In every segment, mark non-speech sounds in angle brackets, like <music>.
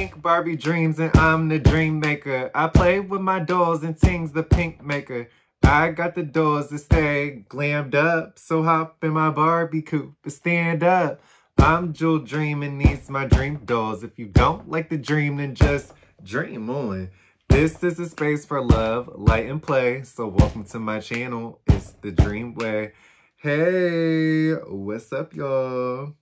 Pink Barbie dreams and I'm the dream maker. I play with my dolls and Ting's the pink maker. I got the doors to stay glammed up. So hop in my Barbie coupe and stand up. I'm Jewel Dreaming these my dream dolls. If you don't like the dream, then just dream on. This is a space for love, light, and play. So welcome to my channel. It's The Dream Way. Hey, what's up, y'all?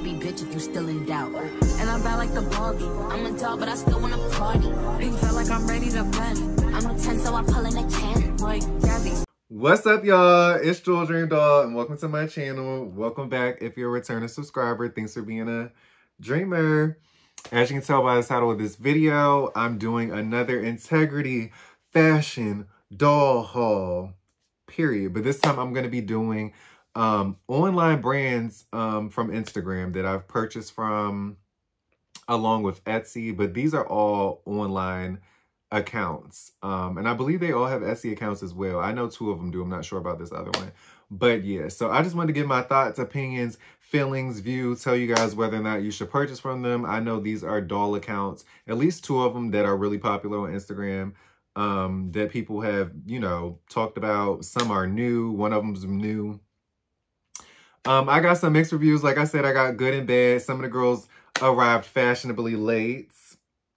Be bitch if you still in doubt. And I'm bad like the Barbie. I'm a doll, but I still wanna party. Pink felt like I'm ready to bend. I'm a 10, so I pull in a 10. Like, Gabby. What's up, y'all? It's Jul Dream Doll, and welcome to my channel. Welcome back if you're a returning subscriber. Thanks for being a dreamer. As you can tell by the title of this video, I'm doing another Integrity Fashion Doll Haul, period. But this time I'm going to be doing um, online brands um, from Instagram that I've purchased from along with Etsy. But these are all online accounts. Um, and I believe they all have Etsy accounts as well. I know two of them do. I'm not sure about this other one. But yeah, so I just wanted to give my thoughts, opinions, feelings, view, tell you guys whether or not you should purchase from them. I know these are doll accounts, at least two of them that are really popular on Instagram um, that people have, you know, talked about. Some are new. One of them's new. Um, I got some mixed reviews. Like I said, I got good and bad. Some of the girls arrived fashionably late.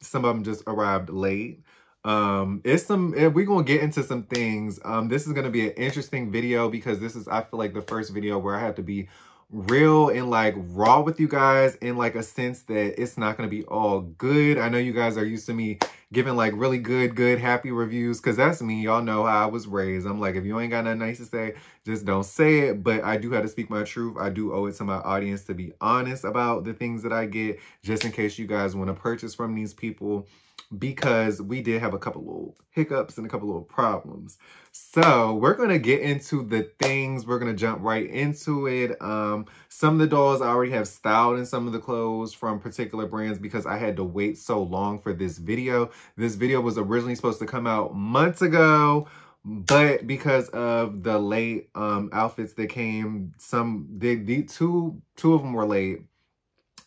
Some of them just arrived late um it's some eh, we're gonna get into some things um this is gonna be an interesting video because this is i feel like the first video where i have to be real and like raw with you guys in like a sense that it's not gonna be all good i know you guys are used to me giving like really good good happy reviews because that's me y'all know how i was raised. I'm like if you ain't got nothing nice to say just don't say it. But i do have to speak my truth. I do owe it to my audience to be honest about the things that i get just in case you guys want to purchase from these people because we did have a couple little hiccups and a couple little problems. So we're going to get into the things. We're going to jump right into it. Um, some of the dolls I already have styled in some of the clothes from particular brands because I had to wait so long for this video. This video was originally supposed to come out months ago. But because of the late um, outfits that came, some the, the two two of them were late,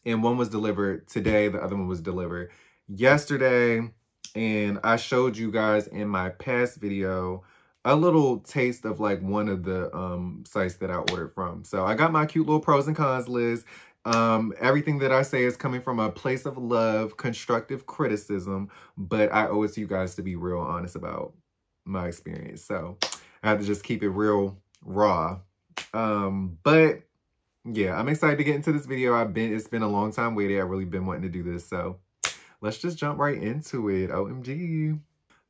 and one was delivered today. The other one was delivered yesterday and I showed you guys in my past video a little taste of like one of the um, sites that I ordered from. So I got my cute little pros and cons list. Um, everything that I say is coming from a place of love, constructive criticism, but I owe it to you guys to be real honest about my experience. So I have to just keep it real raw. Um, but yeah, I'm excited to get into this video. I've been, it's been a long time waiting. I've really been wanting to do this. So let's just jump right into it. OMG.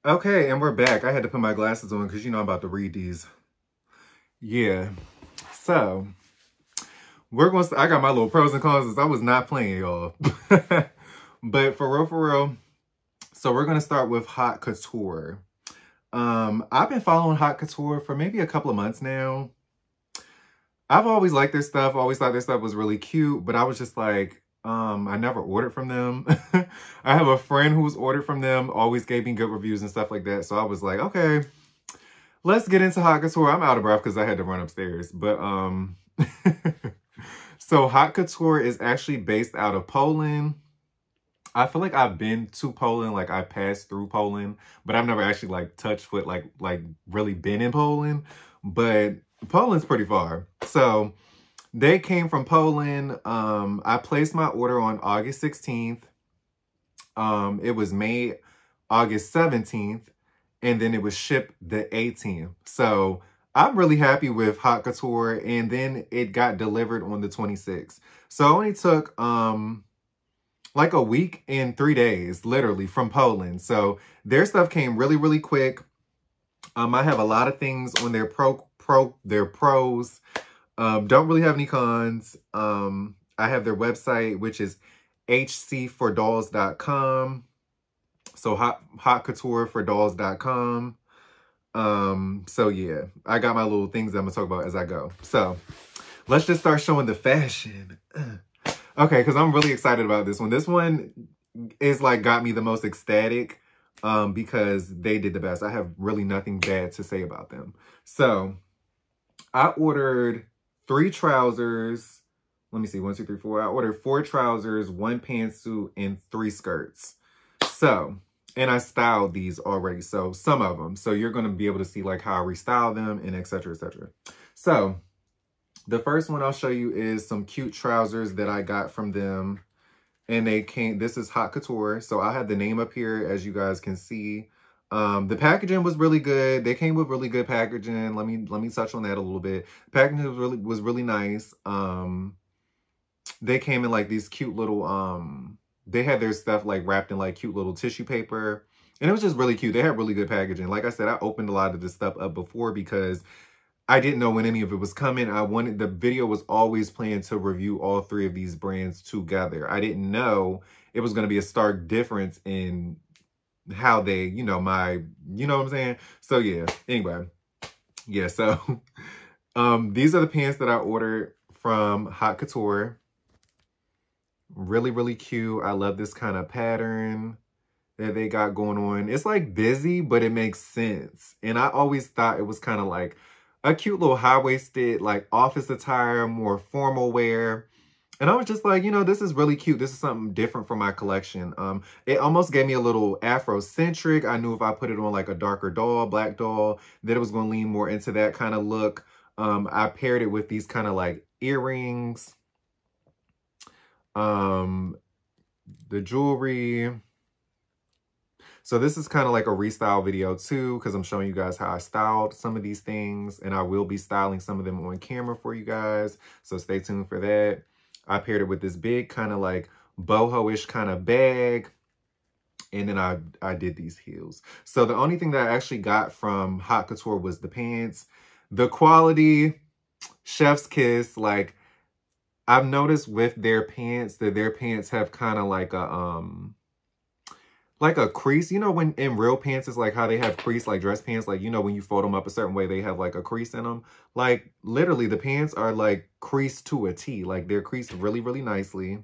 Okay, and we're back. I had to put my glasses on because you know I'm about to read these. Yeah. So, we're going to, I got my little pros and cons. I was not playing, y'all. <laughs> but for real, for real. So, we're going to start with Haute Couture. Um, I've been following Haute Couture for maybe a couple of months now. I've always liked their stuff. always thought their stuff was really cute. But I was just like, um, I never ordered from them. <laughs> I have a friend who's ordered from them, always gave me good reviews and stuff like that. So I was like, okay, let's get into Haute Couture. I'm out of breath because I had to run upstairs. But um, <laughs> so Haute Couture is actually based out of Poland. I feel like I've been to Poland, like I passed through Poland, but I've never actually like touched foot, like like really been in Poland. But Poland's pretty far. So they came from Poland. Um, I placed my order on August 16th. Um, it was made August 17th, and then it was shipped the 18th. So I'm really happy with Haute Couture, and then it got delivered on the 26th. So it only took um, like a week and three days, literally, from Poland. So their stuff came really, really quick. Um, I have a lot of things on their pro, pro, their pros. Um, don't really have any cons. Um, I have their website, which is hcfordolls.com. So hot, haute couture for dolls.com. Um, so yeah, I got my little things I'm gonna talk about as I go. So let's just start showing the fashion. <clears throat> okay, because I'm really excited about this one. This one is like got me the most ecstatic um, because they did the best. I have really nothing bad to say about them. So I ordered three trousers, let me see, one, two, three, four. I ordered four trousers, one pantsuit, and three skirts. So, and I styled these already. So some of them. So you're going to be able to see like how I restyle them and etc. etc. So the first one I'll show you is some cute trousers that I got from them. And they came, this is Haute Couture. So I have the name up here as you guys can see. Um, the packaging was really good. They came with really good packaging. Let me let me touch on that a little bit. The packaging was really was really nice. Um, they came in like these cute little um they had their stuff like wrapped in like cute little tissue paper. And it was just really cute. They had really good packaging. Like I said, I opened a lot of this stuff up before because I didn't know when any of it was coming. I wanted, the video was always planned to review all three of these brands together. I didn't know it was going to be a stark difference in how they, you know, my, you know what I'm saying? So yeah, anyway. Yeah, so <laughs> um, these are the pants that I ordered from Haute Couture. Really, really cute. I love this kind of pattern that they got going on. It's like busy, but it makes sense. And I always thought it was kind of like a cute little high-waisted, like office attire, more formal wear. And I was just like, you know, this is really cute. This is something different from my collection. Um, It almost gave me a little Afrocentric. I knew if I put it on like a darker doll, black doll, that it was going to lean more into that kind of look. Um, I paired it with these kind of like earrings um, the jewelry. So this is kind of like a restyle video too, because I'm showing you guys how I styled some of these things and I will be styling some of them on camera for you guys. So stay tuned for that. I paired it with this big kind of like boho-ish kind of bag. And then I, I did these heels. So the only thing that I actually got from Haute Couture was the pants. The quality, chef's kiss, like I've noticed with their pants that their pants have kind of like a, um, like a crease. You know, when in real pants, it's like how they have crease, like dress pants. Like, you know, when you fold them up a certain way, they have like a crease in them. Like, literally, the pants are like creased to a T. Like, they're creased really, really nicely.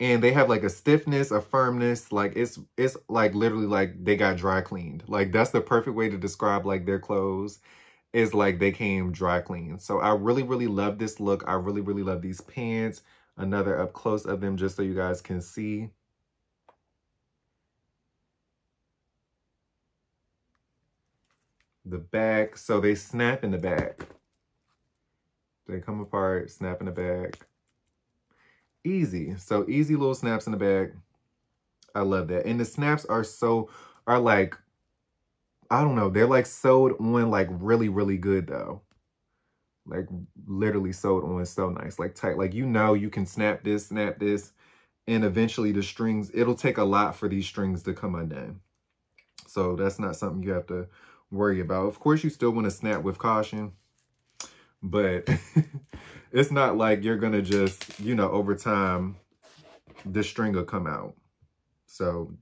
And they have like a stiffness, a firmness. Like, it's, it's like literally like they got dry cleaned. Like, that's the perfect way to describe like their clothes is like they came dry clean. So I really, really love this look. I really, really love these pants. Another up close of them just so you guys can see. The back. So they snap in the back. They come apart, snap in the back. Easy. So easy little snaps in the back. I love that. And the snaps are so, are like I don't know. They're like sewed on like really, really good though. Like literally sewed on so nice, like tight. Like, you know, you can snap this, snap this, and eventually the strings, it'll take a lot for these strings to come undone. So that's not something you have to worry about. Of course, you still want to snap with caution, but <laughs> it's not like you're going to just, you know, over time, the string will come out. So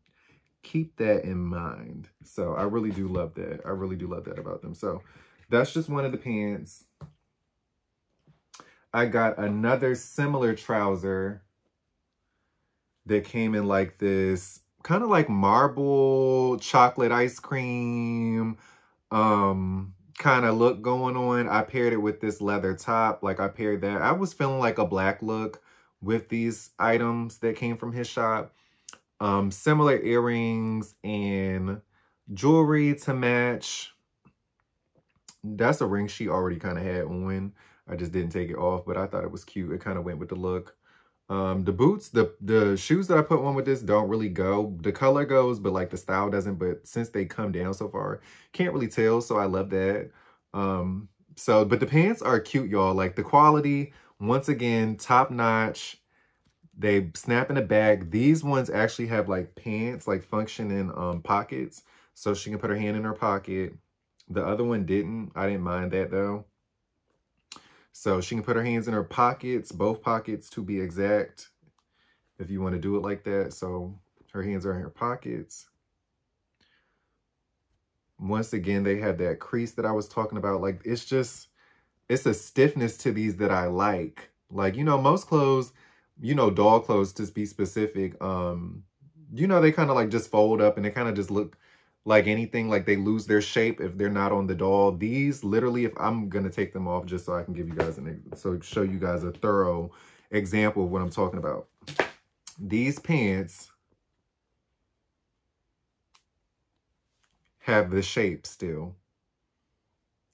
keep that in mind. So I really do love that. I really do love that about them. So that's just one of the pants. I got another similar trouser that came in like this kind of like marble chocolate ice cream um kind of look going on. I paired it with this leather top. Like I paired that. I was feeling like a black look with these items that came from his shop um, similar earrings and jewelry to match. That's a ring she already kind of had on. I just didn't take it off, but I thought it was cute. It kind of went with the look. Um, the boots, the, the shoes that I put on with this don't really go. The color goes, but like the style doesn't. But since they come down so far, can't really tell. So I love that. Um, so, but the pants are cute, y'all. Like the quality, once again, top notch. They snap in the bag. These ones actually have like pants, like functioning um, pockets. So she can put her hand in her pocket. The other one didn't. I didn't mind that though. So she can put her hands in her pockets, both pockets to be exact, if you want to do it like that. So her hands are in her pockets. Once again, they have that crease that I was talking about. Like, it's just, it's a stiffness to these that I like. Like, you know, most clothes, you know, doll clothes to be specific, um, you know, they kind of like just fold up and they kind of just look like anything, like they lose their shape if they're not on the doll. These literally, if I'm to take them off just so I can give you guys an, so show you guys a thorough example of what I'm talking about. These pants have the shape still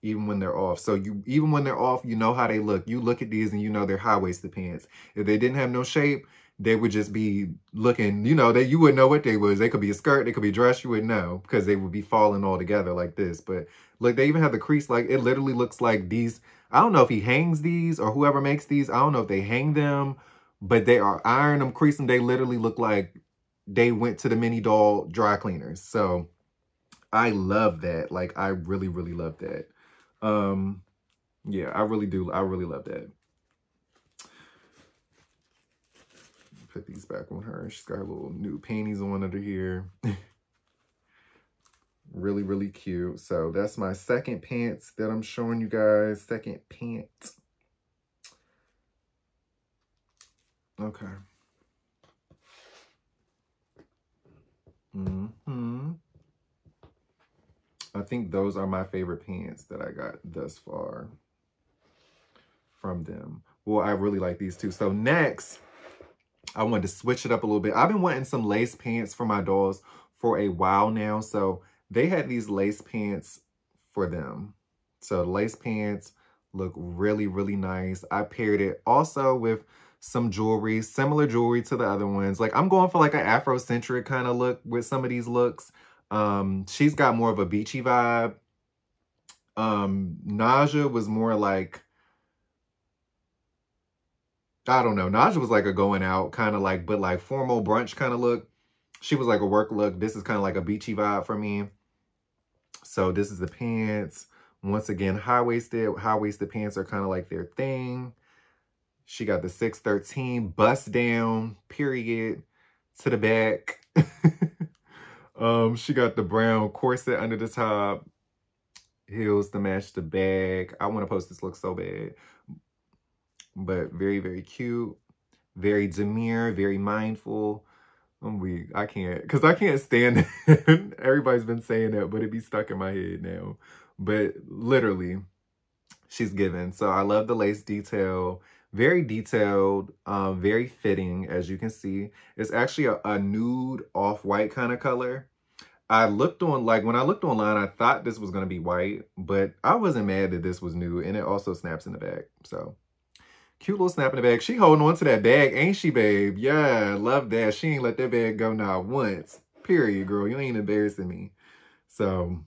even when they're off. So you even when they're off, you know how they look. You look at these and you know they're high-waisted pants. If they didn't have no shape, they would just be looking, you know, that you wouldn't know what they was. They could be a skirt, they could be dress, you wouldn't know because they would be falling all together like this. But look, they even have the crease, like it literally looks like these. I don't know if he hangs these or whoever makes these. I don't know if they hang them, but they are iron them, crease them. They literally look like they went to the mini doll dry cleaners. So I love that. Like I really, really love that. Um, yeah, I really do. I really love that. Put these back on her. She's got her little new panties on under here. <laughs> really, really cute. So that's my second pants that I'm showing you guys. Second pants. Okay. Mm-hmm. I think those are my favorite pants that I got thus far from them. Well, I really like these two. So next, I wanted to switch it up a little bit. I've been wanting some lace pants for my dolls for a while now. So they had these lace pants for them. So lace pants look really, really nice. I paired it also with some jewelry, similar jewelry to the other ones. Like I'm going for like an Afrocentric kind of look with some of these looks. Um, she's got more of a beachy vibe. Um, Naja was more like, I don't know. Naja was like a going out kind of like, but like formal brunch kind of look. She was like a work look. This is kind of like a beachy vibe for me. So this is the pants. Once again, high-waisted. High-waisted pants are kind of like their thing. She got the 613 bust down, period, to the back. <laughs> Um, she got the brown corset under the top, heels to match the bag. I want to post this look so bad. But very, very cute. Very demure, very mindful. I'm weak. I can't, because I can't stand it. <laughs> Everybody's been saying that, but it be stuck in my head now. But literally, she's given. So I love the lace detail very detailed, um, very fitting, as you can see. It's actually a, a nude off-white kind of color. I looked on, like, when I looked online, I thought this was going to be white, but I wasn't mad that this was new, and it also snaps in the back, so. Cute little snap in the bag. She holding on to that bag, ain't she, babe? Yeah, love that. She ain't let that bag go not once. Period, girl. You ain't embarrassing me. So,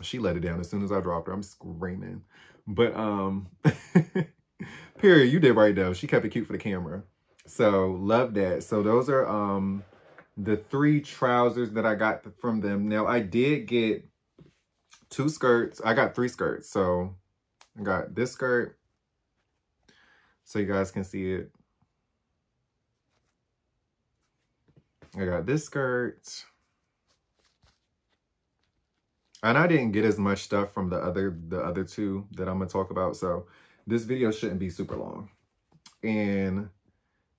she let it down as soon as I dropped her. I'm screaming. But, um, <laughs> period, you did right, though. She kept it cute for the camera. So, love that. So, those are, um, the three trousers that I got from them. Now, I did get two skirts. I got three skirts. So, I got this skirt. So, you guys can see it. I got this skirt. And I didn't get as much stuff from the other the other two that I'm going to talk about. So, this video shouldn't be super long. And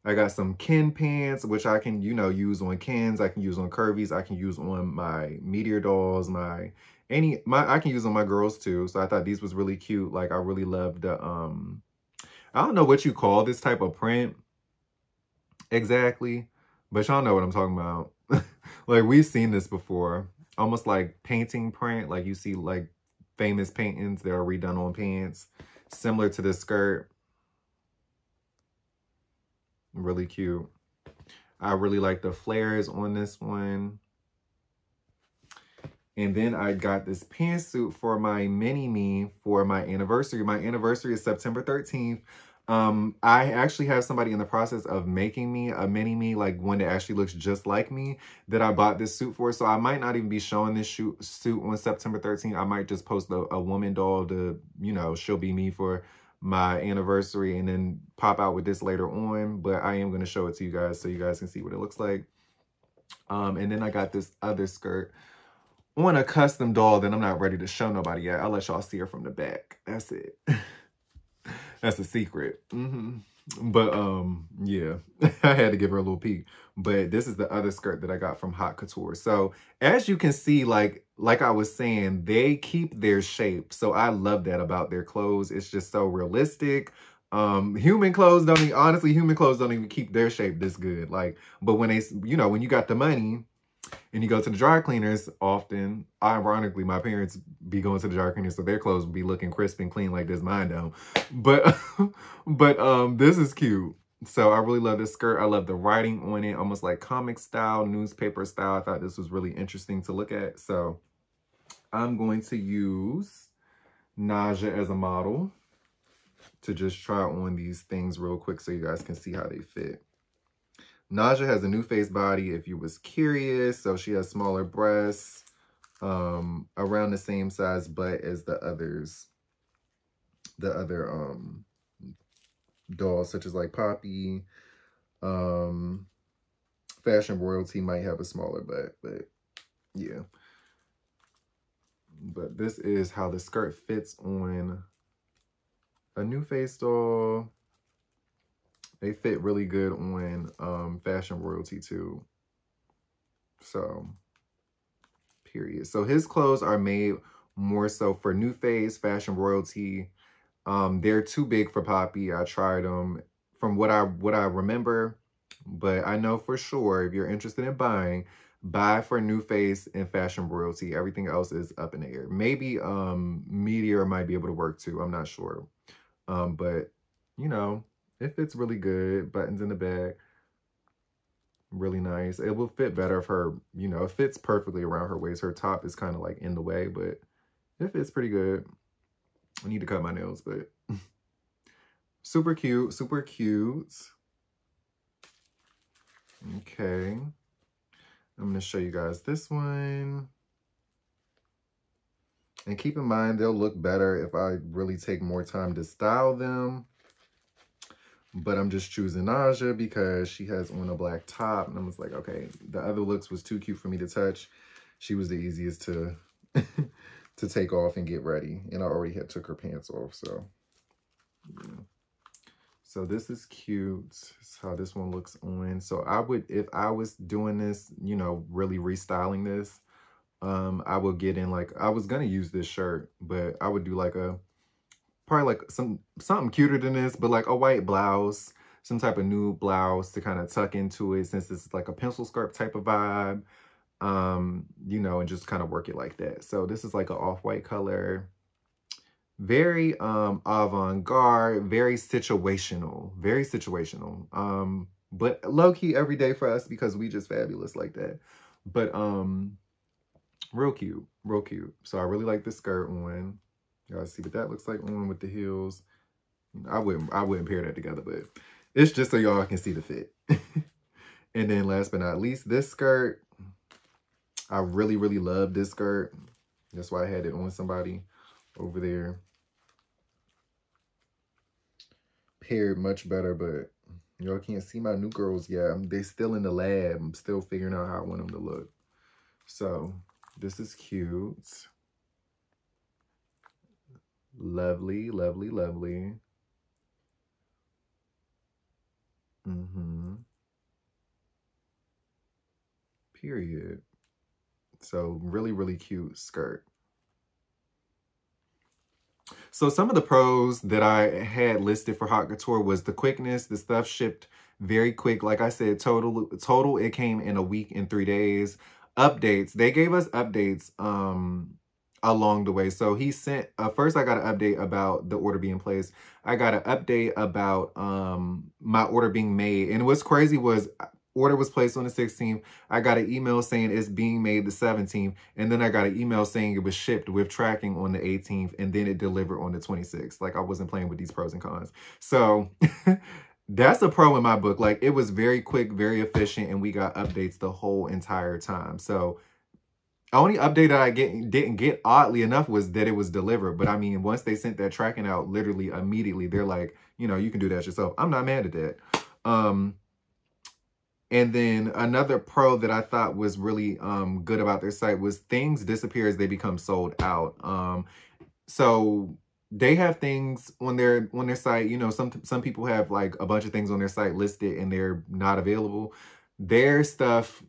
I got some Ken pants, which I can, you know, use on Kens. I can use on Curvies. I can use on my Meteor dolls, my, any, my, I can use on my girls too. So I thought these was really cute. Like I really love the, um, I don't know what you call this type of print exactly, but y'all know what I'm talking about. <laughs> like we've seen this before, almost like painting print. Like you see like famous paintings that are redone on pants, similar to this skirt. Really cute. I really like the flares on this one. And then I got this pantsuit for my mini-me for my anniversary. My anniversary is September 13th. Um, I actually have somebody in the process of making me a mini-me, like one that actually looks just like me, that I bought this suit for. So I might not even be showing this shoot, suit on September 13th. I might just post a, a woman doll to, you know, she'll be me for my anniversary and then pop out with this later on. But I am going to show it to you guys so you guys can see what it looks like. Um, and then I got this other skirt on a custom doll that I'm not ready to show nobody yet. I'll let y'all see her from the back. That's it. <laughs> That's a secret. Mm -hmm. but um, yeah, <laughs> I had to give her a little peek. But this is the other skirt that I got from Haute Couture. So as you can see, like like I was saying, they keep their shape. So I love that about their clothes. It's just so realistic. Um, human clothes don't even, honestly, human clothes don't even keep their shape this good. Like, but when they, you know, when you got the money and you go to the dry cleaners often, ironically, my parents be going to the dry cleaners, so their clothes be looking crisp and clean like this, mine don't. But, <laughs> but, um, this is cute. So I really love this skirt. I love the writing on it, almost like comic style, newspaper style. I thought this was really interesting to look at. So I'm going to use Naja as a model to just try on these things real quick so you guys can see how they fit. Naja has a NuFace body if you was curious. So she has smaller breasts, um, around the same size butt as the others, the other um, dolls such as like Poppy, um, Fashion Royalty might have a smaller butt, but yeah. But this is how the skirt fits on a NuFace doll. They fit really good on um, Fashion Royalty too. So, period. So his clothes are made more so for NuFace, Fashion Royalty. Um, they're too big for Poppy. I tried them from what I what I remember, but I know for sure if you're interested in buying, buy for NuFace and Fashion Royalty. Everything else is up in the air. Maybe um, Meteor might be able to work too. I'm not sure. Um, but, you know, it fits really good. Buttons in the back. Really nice. It will fit better if her, you know, it fits perfectly around her waist. Her top is kind of like in the way, but it fits pretty good. I need to cut my nails, but <laughs> super cute, super cute. Okay. I'm going to show you guys this one. And keep in mind, they'll look better if I really take more time to style them. But I'm just choosing Naja because she has on a black top. And I was like, okay, the other looks was too cute for me to touch. She was the easiest to <laughs> to take off and get ready. And I already had took her pants off, so yeah. So this is cute. This how this one looks on. So I would, if I was doing this, you know, really restyling this, um, I would get in like, I was going to use this shirt, but I would do like a, probably like some, something cuter than this, but like a white blouse, some type of new blouse to kind of tuck into it since this is like a pencil skirt type of vibe, um, you know, and just kind of work it like that. So this is like an off-white color, very um, avant-garde, very situational, very situational. Um, but low-key every day for us because we just fabulous like that. But um, Real cute. Real cute. So I really like the skirt on. Y'all see what that looks like on with the heels. I wouldn't I wouldn't pair that together, but it's just so y'all can see the fit. <laughs> and then last but not least, this skirt. I really, really love this skirt. That's why I had it on somebody over there. Paired much better, but y'all can't see my new girls yet. They're still in the lab. I'm still figuring out how I want them to look. So this is cute. Lovely, lovely, lovely. Mm-hmm. Period. So really, really cute skirt. So some of the pros that I had listed for Haute Couture was the quickness. The stuff shipped very quick. Like I said, total, total it came in a week and three days updates. They gave us updates um along the way. So he sent uh, first I got an update about the order being placed. I got an update about um my order being made. And what's crazy was uh, order was placed on the 16th. I got an email saying it's being made the 17th. And then I got an email saying it was shipped with tracking on the 18th. And then it delivered on the 26th. Like I wasn't playing with these pros and cons. So <laughs> that's a pro in my book. Like it was very quick, very efficient, and we got updates the whole entire time. So only update that I get didn't get oddly enough was that it was delivered. But I mean, once they sent that tracking out, literally immediately, they're like, you know, you can do that yourself. I'm not mad at that. Um, and then another pro that I thought was really um, good about their site was things disappear as they become sold out. Um, so they have things on their on their site. You know, some some people have like a bunch of things on their site listed and they're not available. Their stuff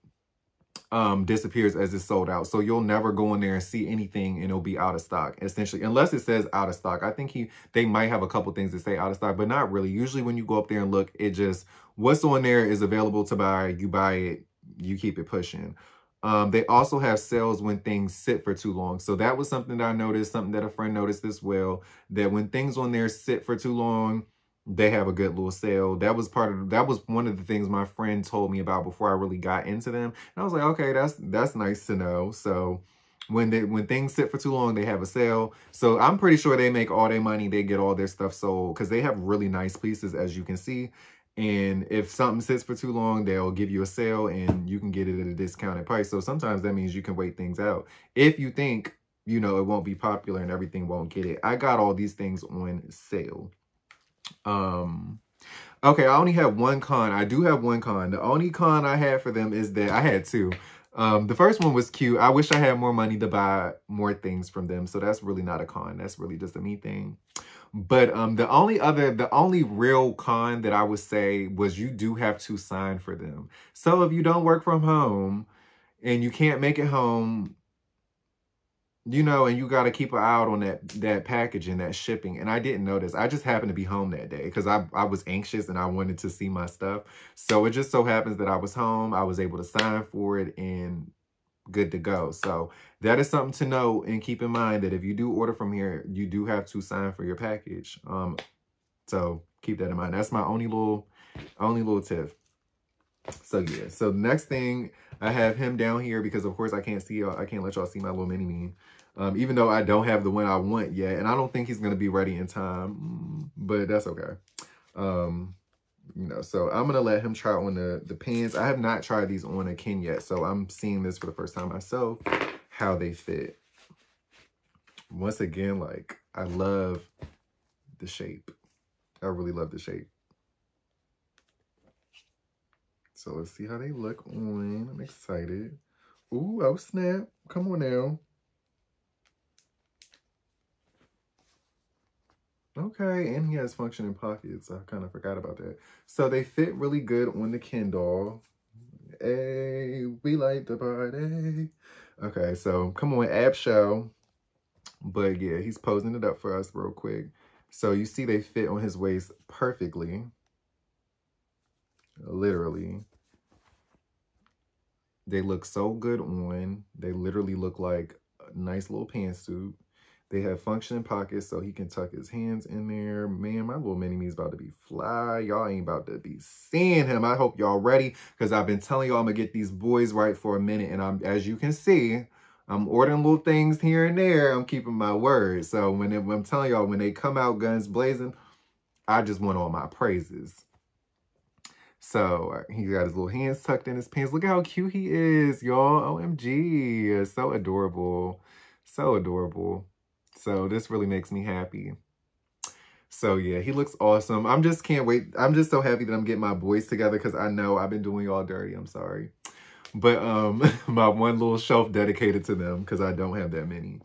um, disappears as it's sold out. So you'll never go in there and see anything and it'll be out of stock, essentially, unless it says out of stock. I think he they might have a couple things that say out of stock, but not really. Usually when you go up there and look, it just, what's on there is available to buy. You buy it, you keep it pushing. Um, they also have sales when things sit for too long. So that was something that I noticed, something that a friend noticed as well, that when things on there sit for too long, they have a good little sale. That was part of that was one of the things my friend told me about before I really got into them. And I was like, okay, that's that's nice to know. So when they when things sit for too long, they have a sale. So I'm pretty sure they make all their money, they get all their stuff sold because they have really nice pieces as you can see. And if something sits for too long, they'll give you a sale and you can get it at a discounted price. So sometimes that means you can wait things out. If you think, you know, it won't be popular and everything won't get it. I got all these things on sale. Um, okay, I only have one con. I do have one con. The only con I had for them is that I had two. Um, the first one was cute. I wish I had more money to buy more things from them. So that's really not a con. That's really just a me thing. But um, the only other, the only real con that I would say was you do have to sign for them. So if you don't work from home and you can't make it home, you know, and you got to keep an eye out on that that packaging, and that shipping. And I didn't notice. I just happened to be home that day because I, I was anxious and I wanted to see my stuff. So it just so happens that I was home. I was able to sign for it and good to go. So that is something to know and keep in mind that if you do order from here, you do have to sign for your package. Um, so keep that in mind. That's my only little, only little tip. So yeah, so next thing I have him down here because of course I can't see y'all. I can't let y'all see my little mini me. Um, even though I don't have the one I want yet. And I don't think he's going to be ready in time. But that's okay. Um, you know, so I'm going to let him try on the, the pants. I have not tried these on a Ken yet. So I'm seeing this for the first time myself, how they fit. Once again, like, I love the shape. I really love the shape. So let's see how they look on. I'm excited. Ooh, oh snap. Come on now. Okay, and he has functioning pockets. I kind of forgot about that. So they fit really good on the Kindle. Hey, we like the party. Okay, so come on, ab show. But yeah, he's posing it up for us real quick. So you see they fit on his waist perfectly. Literally. They look so good on. They literally look like a nice little pantsuit. They have functioning pockets so he can tuck his hands in there. Man, my little mini-me's about to be fly. Y'all ain't about to be seeing him. I hope y'all ready because I've been telling y'all I'm going to get these boys right for a minute. And I'm, as you can see, I'm ordering little things here and there. I'm keeping my word. So when, it, I'm telling y'all, when they come out guns blazing, I just want all my praises. So uh, he got his little hands tucked in his pants. Look at how cute he is, y'all. OMG. So adorable. So adorable. So this really makes me happy. So yeah, he looks awesome. I'm just can't wait. I'm just so happy that I'm getting my boys together because I know I've been doing y'all dirty. I'm sorry. But um, <laughs> my one little shelf dedicated to them because I don't have that many.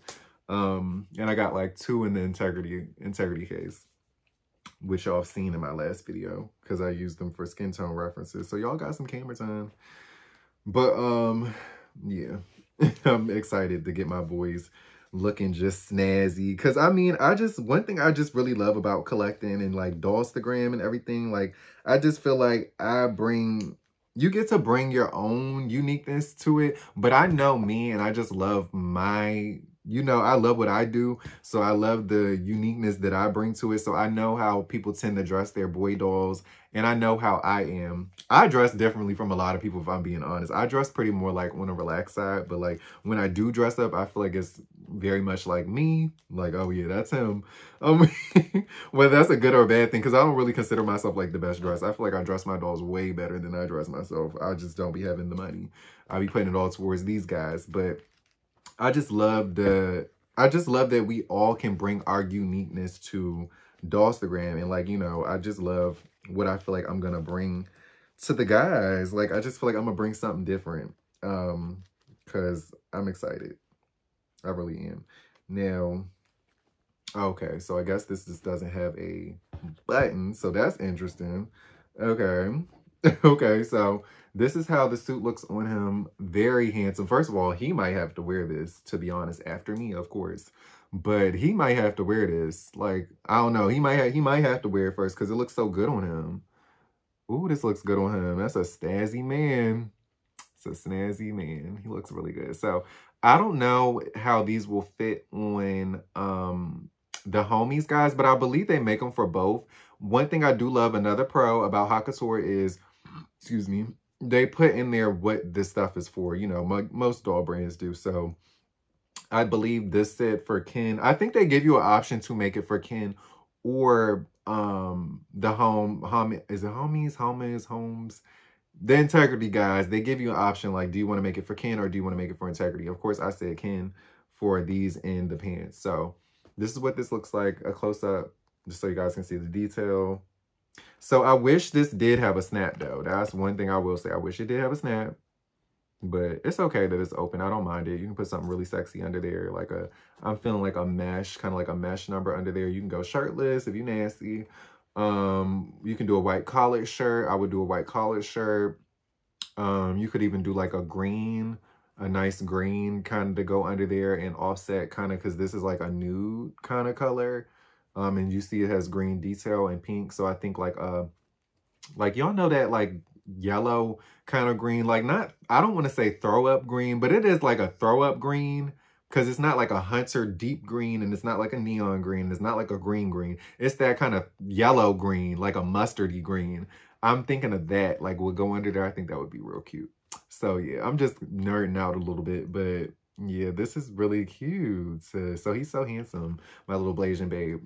Um, and I got like two in the integrity integrity case, which y'all have seen in my last video because I used them for skin tone references. So y'all got some camera time. But um, yeah, <laughs> I'm excited to get my boys looking just snazzy. Cause I mean, I just, one thing I just really love about collecting and like Dollstagram and everything, like I just feel like I bring, you get to bring your own uniqueness to it. But I know me and I just love my you know, I love what I do. So I love the uniqueness that I bring to it. So I know how people tend to dress their boy dolls and I know how I am. I dress differently from a lot of people, if I'm being honest. I dress pretty more like on a relaxed side, but like when I do dress up, I feel like it's very much like me. Like, oh yeah, that's him. <laughs> Um, whether that's a good or a bad thing, because I don't really consider myself like the best dress. I feel like I dress my dolls way better than I dress myself. I just don't be having the money. I be putting it all towards these guys, but I just love the, I just love that we all can bring our uniqueness to Dollstagram. And like, you know, I just love what I feel like I'm going to bring to the guys. Like, I just feel like I'm going to bring something different. Um, cause I'm excited. I really am. Now, Okay, so I guess this just doesn't have a button, so that's interesting. Okay, <laughs> okay, so this is how the suit looks on him. Very handsome. First of all, he might have to wear this, to be honest, after me, of course. But he might have to wear this. Like, I don't know. He might have, he might have to wear it first because it looks so good on him. Ooh, this looks good on him. That's a snazzy man. It's a snazzy man. He looks really good. So I don't know how these will fit on um, the homies guys, but I believe they make them for both. One thing I do love, another pro about Haute is, excuse me, they put in there what this stuff is for. You know, most doll brands do. So I believe this said for Ken. I think they give you an option to make it for Ken or um the home home is it homies homies homes the integrity guys they give you an option like do you want to make it for ken or do you want to make it for integrity of course i said ken for these in the pants so this is what this looks like a close-up just so you guys can see the detail so i wish this did have a snap though that's one thing i will say i wish it did have a snap but it's okay that it's open. I don't mind it. You can put something really sexy under there. Like a, I'm feeling like a mesh, kind of like a mesh number under there. You can go shirtless if you nasty. Um, you can do a white collared shirt. I would do a white collared shirt. Um, you could even do like a green, a nice green kind of to go under there and offset kind of because this is like a nude kind of color. Um, and you see it has green detail and pink. So I think like, uh, like y'all know that like yellow kind of green. Like not, I don't want to say throw up green, but it is like a throw up green because it's not like a hunter deep green and it's not like a neon green. It's not like a green green. It's that kind of yellow green, like a mustardy green. I'm thinking of that, like would go under there. I think that would be real cute. So yeah, I'm just nerding out a little bit, but yeah, this is really cute. So, he's so handsome, my little Blasian babe.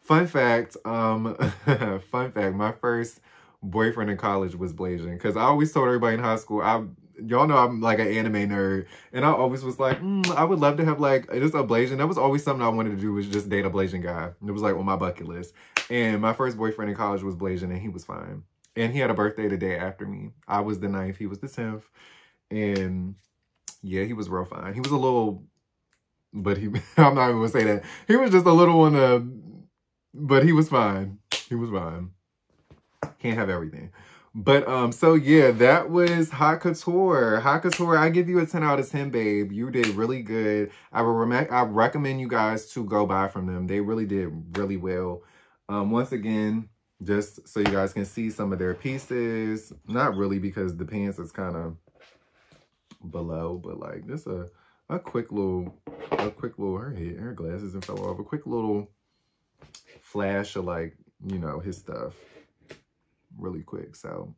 Fun fact, um, <laughs> fun fact, my first boyfriend in college was Blasian. Because I always told everybody in high school, I y'all know I'm like an anime nerd. And I always was like, mm, I would love to have like, just a Blasian. That was always something I wanted to do was just date a Blasian guy. It was like on my bucket list. And my first boyfriend in college was Blasian and he was fine. And he had a birthday the day after me. I was the ninth, he was the 10th. And yeah, he was real fine. He was a little, but he, <laughs> I'm not even gonna say that. He was just a little on the, but he was fine. He was fine. Can't have everything. But um, so yeah, that was Haute Couture. Haute Couture, I give you a 10 out of 10, babe. You did really good. I would I recommend you guys to go buy from them. They really did really well. Um, once again, just so you guys can see some of their pieces. Not really because the pants is kind of below, but like just a a quick little a quick little her head, her glasses and fell off. A quick little flash of like, you know, his stuff really quick. So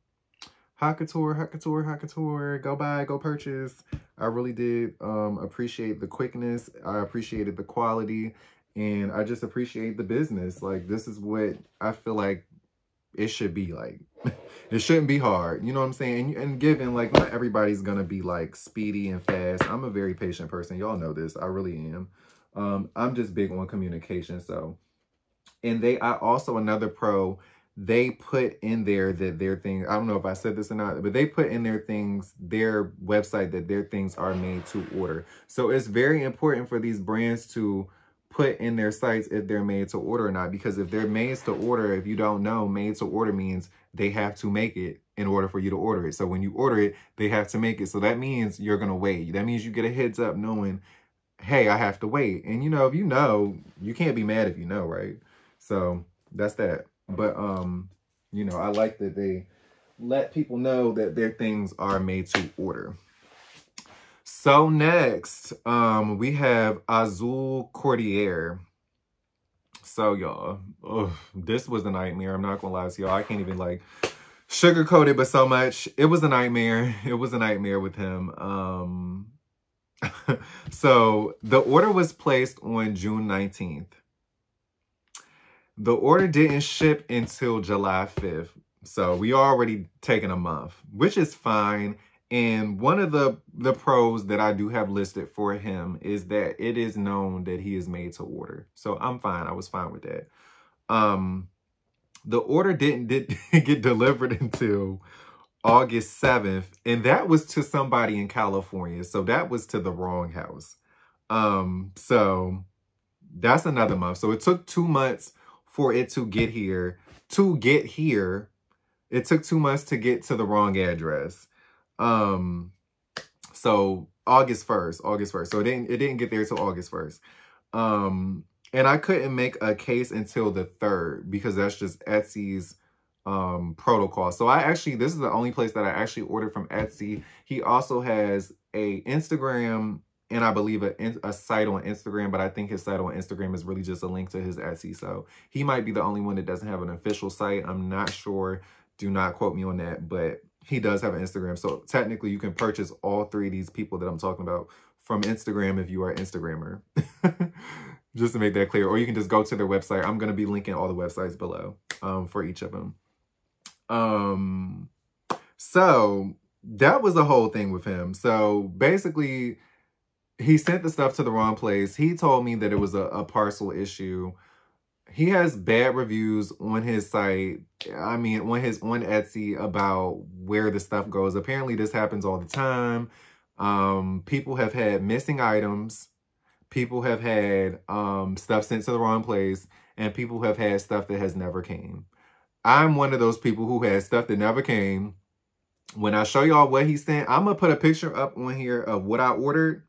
Couture, Haute Couture, go buy, go purchase. I really did um, appreciate the quickness. I appreciated the quality and I just appreciate the business. Like this is what I feel like it should be like. <laughs> it shouldn't be hard. You know what I'm saying? And, and given like not everybody's going to be like speedy and fast. I'm a very patient person. Y'all know this. I really am. Um, I'm just big on communication. So, and they, I also another pro they put in there that their things, I don't know if I said this or not, but they put in their things, their website that their things are made to order. So it's very important for these brands to put in their sites if they're made to order or not. Because if they're made to order, if you don't know, made to order means they have to make it in order for you to order it. So when you order it, they have to make it. So that means you're going to wait. That means you get a heads up knowing, hey, I have to wait. And you know, if you know, you can't be mad if you know, right? So that's that. But, um, you know, I like that they let people know that their things are made to order. So next, um, we have Azael Couturier. So y'all, this was a nightmare. I'm not gonna lie to y'all. I can't even like sugarcoat it, but so much. It was a nightmare. <laughs> It was a nightmare with him. Um, <laughs> so the order was placed on June 19th. The order didn't ship until July 5th. So we already taken a month, which is fine. And one of the, the pros that I do have listed for him is that it is known that he is made to order. So I'm fine. I was fine with that. Um, the order didn't did <laughs> get delivered until August 7th. And that was to somebody in California. So that was to the wrong house. Um, so that's another month. So it took two months for it to get here. To get here, it took two months to get to the wrong address. Um, so August 1st, August 1st. So it didn't, it didn't get there till August 1st. Um, and I couldn't make a case until the 3rd because that's just Etsy's um, protocol. So I actually, this is the only place that I actually ordered from Etsy. He also has a Instagram and I believe a, a site on Instagram, but I think his site on Instagram is really just a link to his Etsy. So he might be the only one that doesn't have an official site. I'm not sure. Do not quote me on that, but he does have an Instagram. So technically you can purchase all three of these people that I'm talking about from Instagram if you are an Instagrammer. <laughs> just to make that clear. Or you can just go to their website. I'm going to be linking all the websites below um, for each of them. Um, so that was the whole thing with him. So basically, he sent the stuff to the wrong place. He told me that it was a, a parcel issue. He has bad reviews on his site. I mean, on his on Etsy about where the stuff goes. Apparently, this happens all the time. Um, people have had missing items. People have had um, stuff sent to the wrong place, and people have had stuff that has never came. I'm one of those people who has stuff that never came. When I show y'all what he sent, I'm to put a picture up on here of what I ordered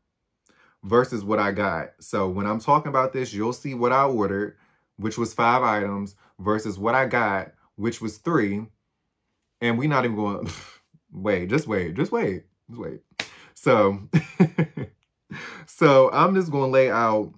versus what I got. So when I'm talking about this, you'll see what I ordered, which was five items, versus what I got, which was three. And we're not even going, <laughs> wait, just wait, just wait, just wait. So, <laughs> so I'm just going to lay out,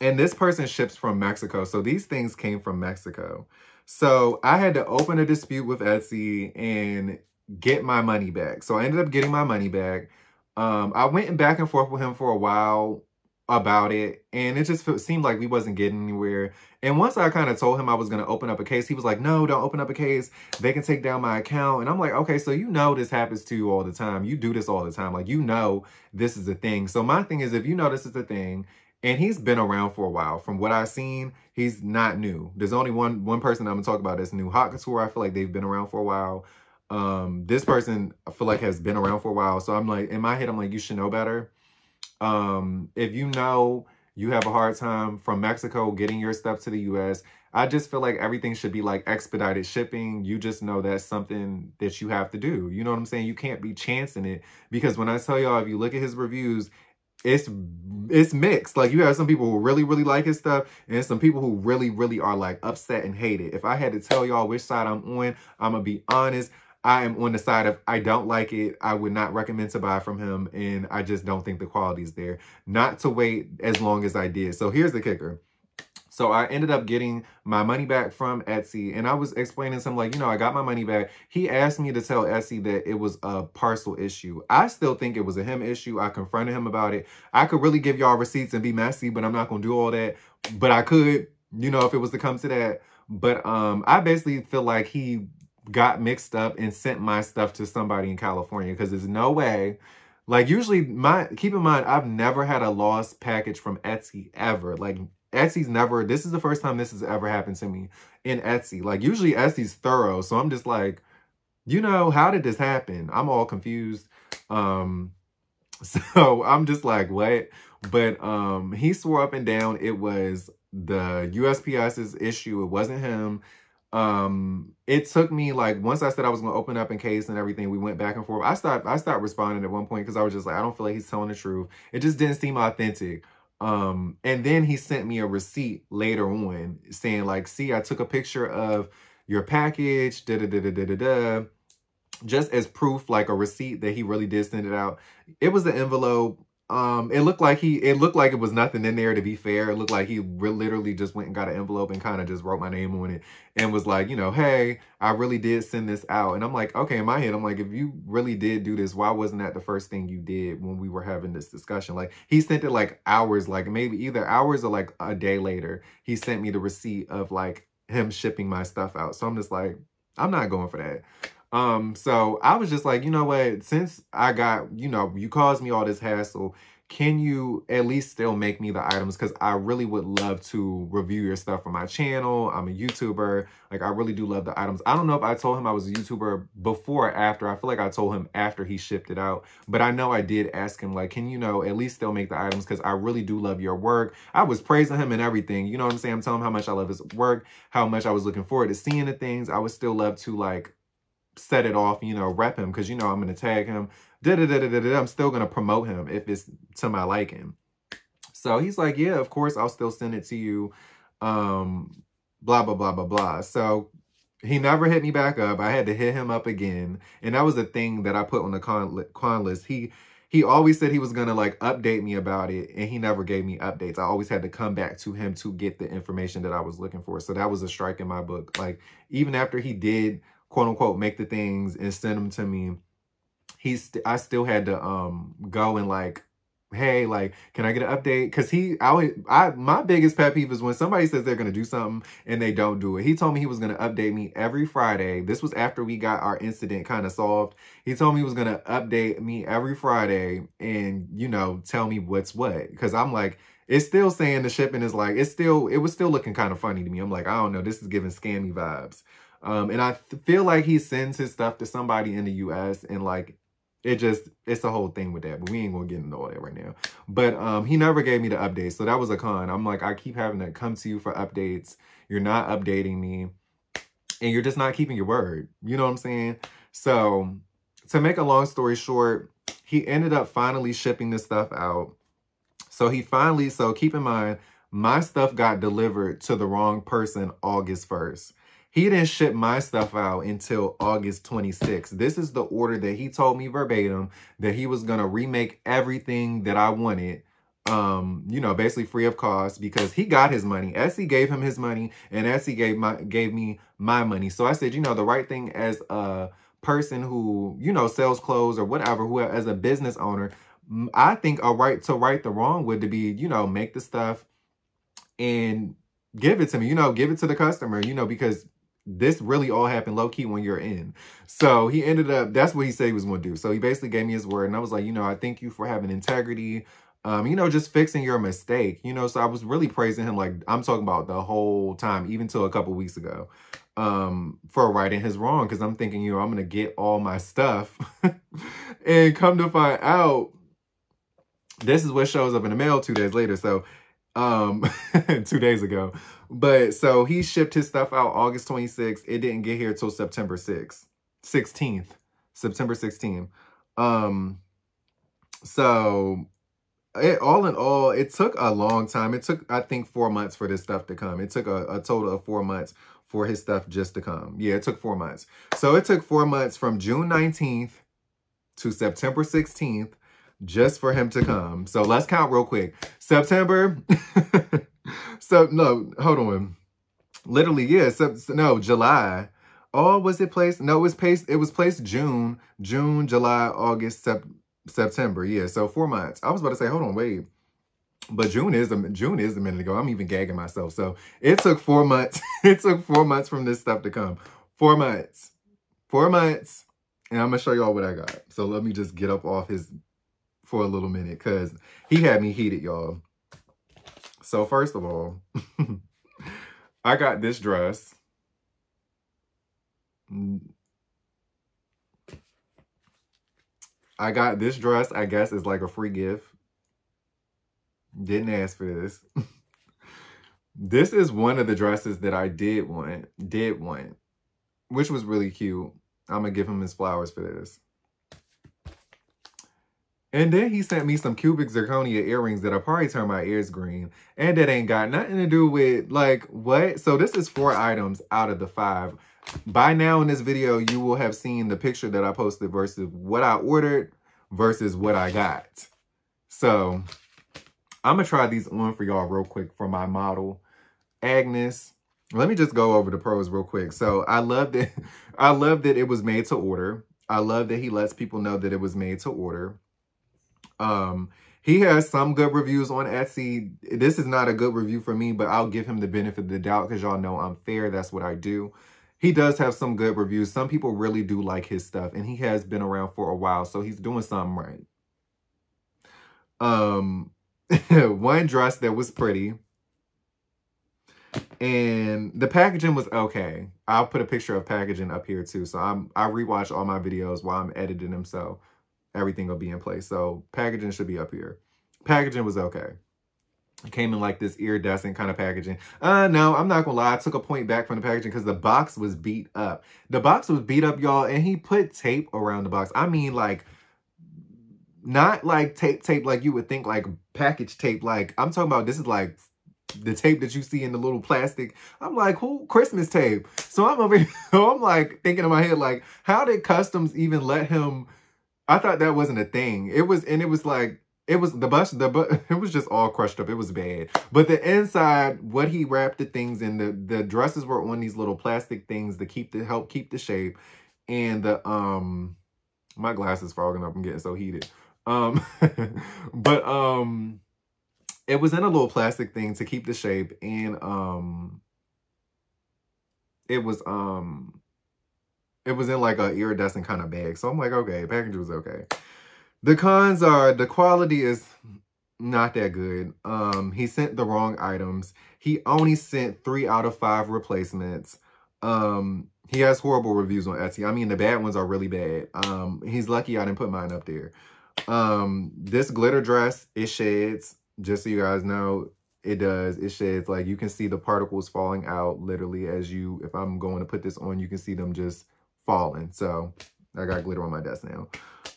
and this person ships from Mexico. So these things came from Mexico. So I had to open a dispute with Etsy and get my money back. So I ended up getting my money back. Um, I went back and forth with him for a while about it and it just seemed like we wasn't getting anywhere and once i kind of told him i was going to open up a case he was like no don't open up a case they can take down my account and i'm like okay so you know this happens to you all the time you do this all the time like you know this is a thing so my thing is if you know this is a thing and he's been around for a while. From what I've seen, he's not new. There's only one one person I'm gonna talk about that's new. Haute Couture, I feel like they've been around for a while. Um, this person I feel like has been around for a while. So I'm like, in my head, I'm like, you should know better. Um, if you know you have a hard time from Mexico getting your stuff to the US, I just feel like everything should be like expedited shipping. You just know that's something that you have to do. You know what I'm saying? You can't be chancing it because when I tell y'all, if you look at his reviews, it's it's mixed. Like you have some people who really, really like his stuff and some people who really, really are like upset and hate it. If I had to tell y'all which side I'm on, I'm gonna be honest. I am on the side of I don't like it. I would not recommend to buy from him and I just don't think the quality is there. Not to wait as long as I did. So here's the kicker. So I ended up getting my money back from Etsy and I was explaining something like, you know, I got my money back. He asked me to tell Etsy that it was a parcel issue. I still think it was a him issue. I confronted him about it. I could really give y'all receipts and be messy, but I'm not going to do all that. But I could, you know, if it was to come to that. But um, I basically feel like he got mixed up and sent my stuff to somebody in California because there's no way like usually my keep in mind I've never had a lost package from Etsy ever. Like Etsy's never, this is the first time this has ever happened to me in Etsy. Like usually Etsy's thorough. So I'm just like, you know, how did this happen? I'm all confused. Um, <laughs> so I'm just like, what? But um, he swore up and down it was the USPS's issue. It wasn't him. Um, it took me like once I said I was gonna open up in case and everything, we went back and forth. I stopped I stopped responding at one point because I was just like, I don't feel like he's telling the truth. It just didn't seem authentic. Um, and then he sent me a receipt later on saying like, see, I took a picture of your package, da da da da da da just as proof, like a receipt that he really did send it out. It was an envelope um, it looked like he, it looked like it was nothing in there to be fair. It looked like he literally just went and got an envelope and kind of just wrote my name on it and was like, you know, hey, I really did send this out. And I'm like, okay, in my head, I'm like, if you really did do this, why wasn't that the first thing you did when we were having this discussion? Like he sent it like hours, like maybe either hours or like a day later, he sent me the receipt of like him shipping my stuff out. So I'm just like, I'm not going for that. Um, so I was just like, you know what, since I got, you know, you caused me all this hassle, can you at least still make me the items? Because I really would love to review your stuff for my channel. I'm a YouTuber. Like, I really do love the items. I don't know if I told him I was a YouTuber before or after. I feel like I told him after he shipped it out. But I know I did ask him, like, can you know, at least still make the items? Because I really do love your work. I was praising him and everything. You know what I'm saying? I'm telling him how much I love his work, how much I was looking forward to seeing the things. I would still love to, like, set it off, you know, rep him because, you know, I'm going to tag him. Da, da, da, da, da. I'm still going to promote him if it's to my liking. So he's like, yeah, of course, I'll still send it to you. Um, blah, blah, blah, blah, blah. So he never hit me back up. I had to hit him up again. And that was a thing that I put on the con, con list. He he always said he was going to like update me about it and he never gave me updates. I always had to come back to him to get the information that I was looking for. So that was a strike in my book. Like even after he did quote unquote make the things and send them to me. He's st i still had to um go and like hey like can i get an update? Because he I, I my biggest pet peeve is when somebody says they're to do something and they don't do it. He told me he was to update me every friday. This was after we got our incident kind of solved. He told me he was to update me every friday and you know tell me what's what. Because i'm like it's still saying the shipping is like it's still it was still looking kind of funny to me. I'm like i don't know. This is giving scammy vibes um, and I feel like he sends his stuff to somebody in the U.S. and like it just it's the whole thing with that. But we ain't gonna get into all that right now. But um, he never gave me the updates, so that was a con. I'm like, I keep having to come to you for updates. You're not updating me, and you're just not keeping your word. You know what I'm saying? So to make a long story short, he ended up finally shipping this stuff out. So he finally, so keep in mind, my stuff got delivered to the wrong person August 1st. He didn't ship my stuff out until August 26th. This is the order that he told me verbatim that he was going to remake everything that I wanted um, you know, basically free of cost because he got his money. Etsy gave him his money and Etsy gave my gave me my money. So I said, you know, the right thing as a person who, you know, sells clothes or whatever, who as a business owner, I think a right to right the wrong would to be, you know, make the stuff and give it to me, you know, give it to the customer, you know, because this really all happened low key when you're in. So he ended up, that's what he said he was going to do. So he basically gave me his word. And I was like, you know, I thank you for having integrity. Um, you know, just fixing your mistake, you know, so I was really praising him. Like I'm talking about the whole time, even till a couple weeks ago, um, for righting his wrong. Cause I'm thinking, you know, I'm going to get all my stuff <laughs> and come to find out this is what shows up in the mail two days later. So um, <laughs> two days ago. But so he shipped his stuff out August 26th. It didn't get here till September 6th, 16th, September 16th. Um, so it all in all, it took a long time. It took, I think, four months for this stuff to come. It took a, a total of four months for his stuff just to come. Yeah, it took four months. So it took four months from June 19th to September 16th just for him to come. So let's count real quick. September. <laughs> so no, hold on. Literally, yeah. So, no, July. Oh, was it placed? No, it was placed. It was placed June, June, July, August, sep September. Yeah, so four months. I was about to say, hold on, wait. But June is a June is a minute ago. I'm even gagging myself. So it took four months. <laughs> it took four months from this stuff to come. Four months. Four months. And I'm gonna show y'all what I got. So let me just get up off his for a little minute because he had me heated, y'all. So first of all, <laughs> I got this dress. I got this dress, I guess, is like a free gift. Didn't ask for this. <laughs> this is one of the dresses that I did want, did want, which was really cute. I'm going to give him his flowers for this. And then he sent me some cubic zirconia earrings that I probably turn my ears green. And that ain't got nothing to do with, like, what? So this is four items out of the five. By now in this video, you will have seen the picture that I posted versus what I ordered versus what I got. So I'm going to try these on for y'all real quick for my model, Agnes. Let me just go over the pros real quick. So I love that. <laughs> I love that it was made to order. I love that he lets people know that it was made to order. Um, he has some good reviews on Etsy. This is not a good review for me, but I'll give him the benefit of the doubt because y'all know I'm fair. That's what I do. He does have some good reviews. Some people really do like his stuff, and he has been around for a while, so he's doing something right. Um, <laughs> one dress that was pretty. And the packaging was okay. I'll put a picture of packaging up here too. So I'm I rewatch all my videos while I'm editing them. So everything will be in place. So packaging should be up here. Packaging was okay. It came in like this iridescent kind of packaging. Uh, no, I'm not gonna lie. I took a point back from the packaging because the box was beat up. The box was beat up, y'all, and he put tape around the box. I mean, like, not like tape tape like you would think like package tape. Like, I'm talking about this is like the tape that you see in the little plastic. I'm like, who Christmas tape? So I'm over <laughs> here, I'm like thinking in my head, like, how did customs even let him? I thought that wasn't a thing. It was, and it was like, it was the bus, the but <laughs> it was just all crushed up. It was bad. But the inside, what he wrapped the things in, the the dresses were on these little plastic things to keep the help keep the shape. And the um my glasses fogging up. I'm getting so heated. Um <laughs> but um it was in a little plastic thing to keep the shape and um it was um it was in like a iridescent kind of bag. So I'm like, okay, package was okay. The cons are the quality is not that good. Um, he sent the wrong items. He only sent three out of five replacements. Um, he has horrible reviews on Etsy. I mean, the bad ones are really bad. Um, he's lucky I didn't put mine up there. Um, this glitter dress, it sheds. Just so you guys know, it does. It sheds. Like, you can see the particles falling out literally as you, if I'm going to put this on, you can see them just falling. So, I got glitter on my desk now.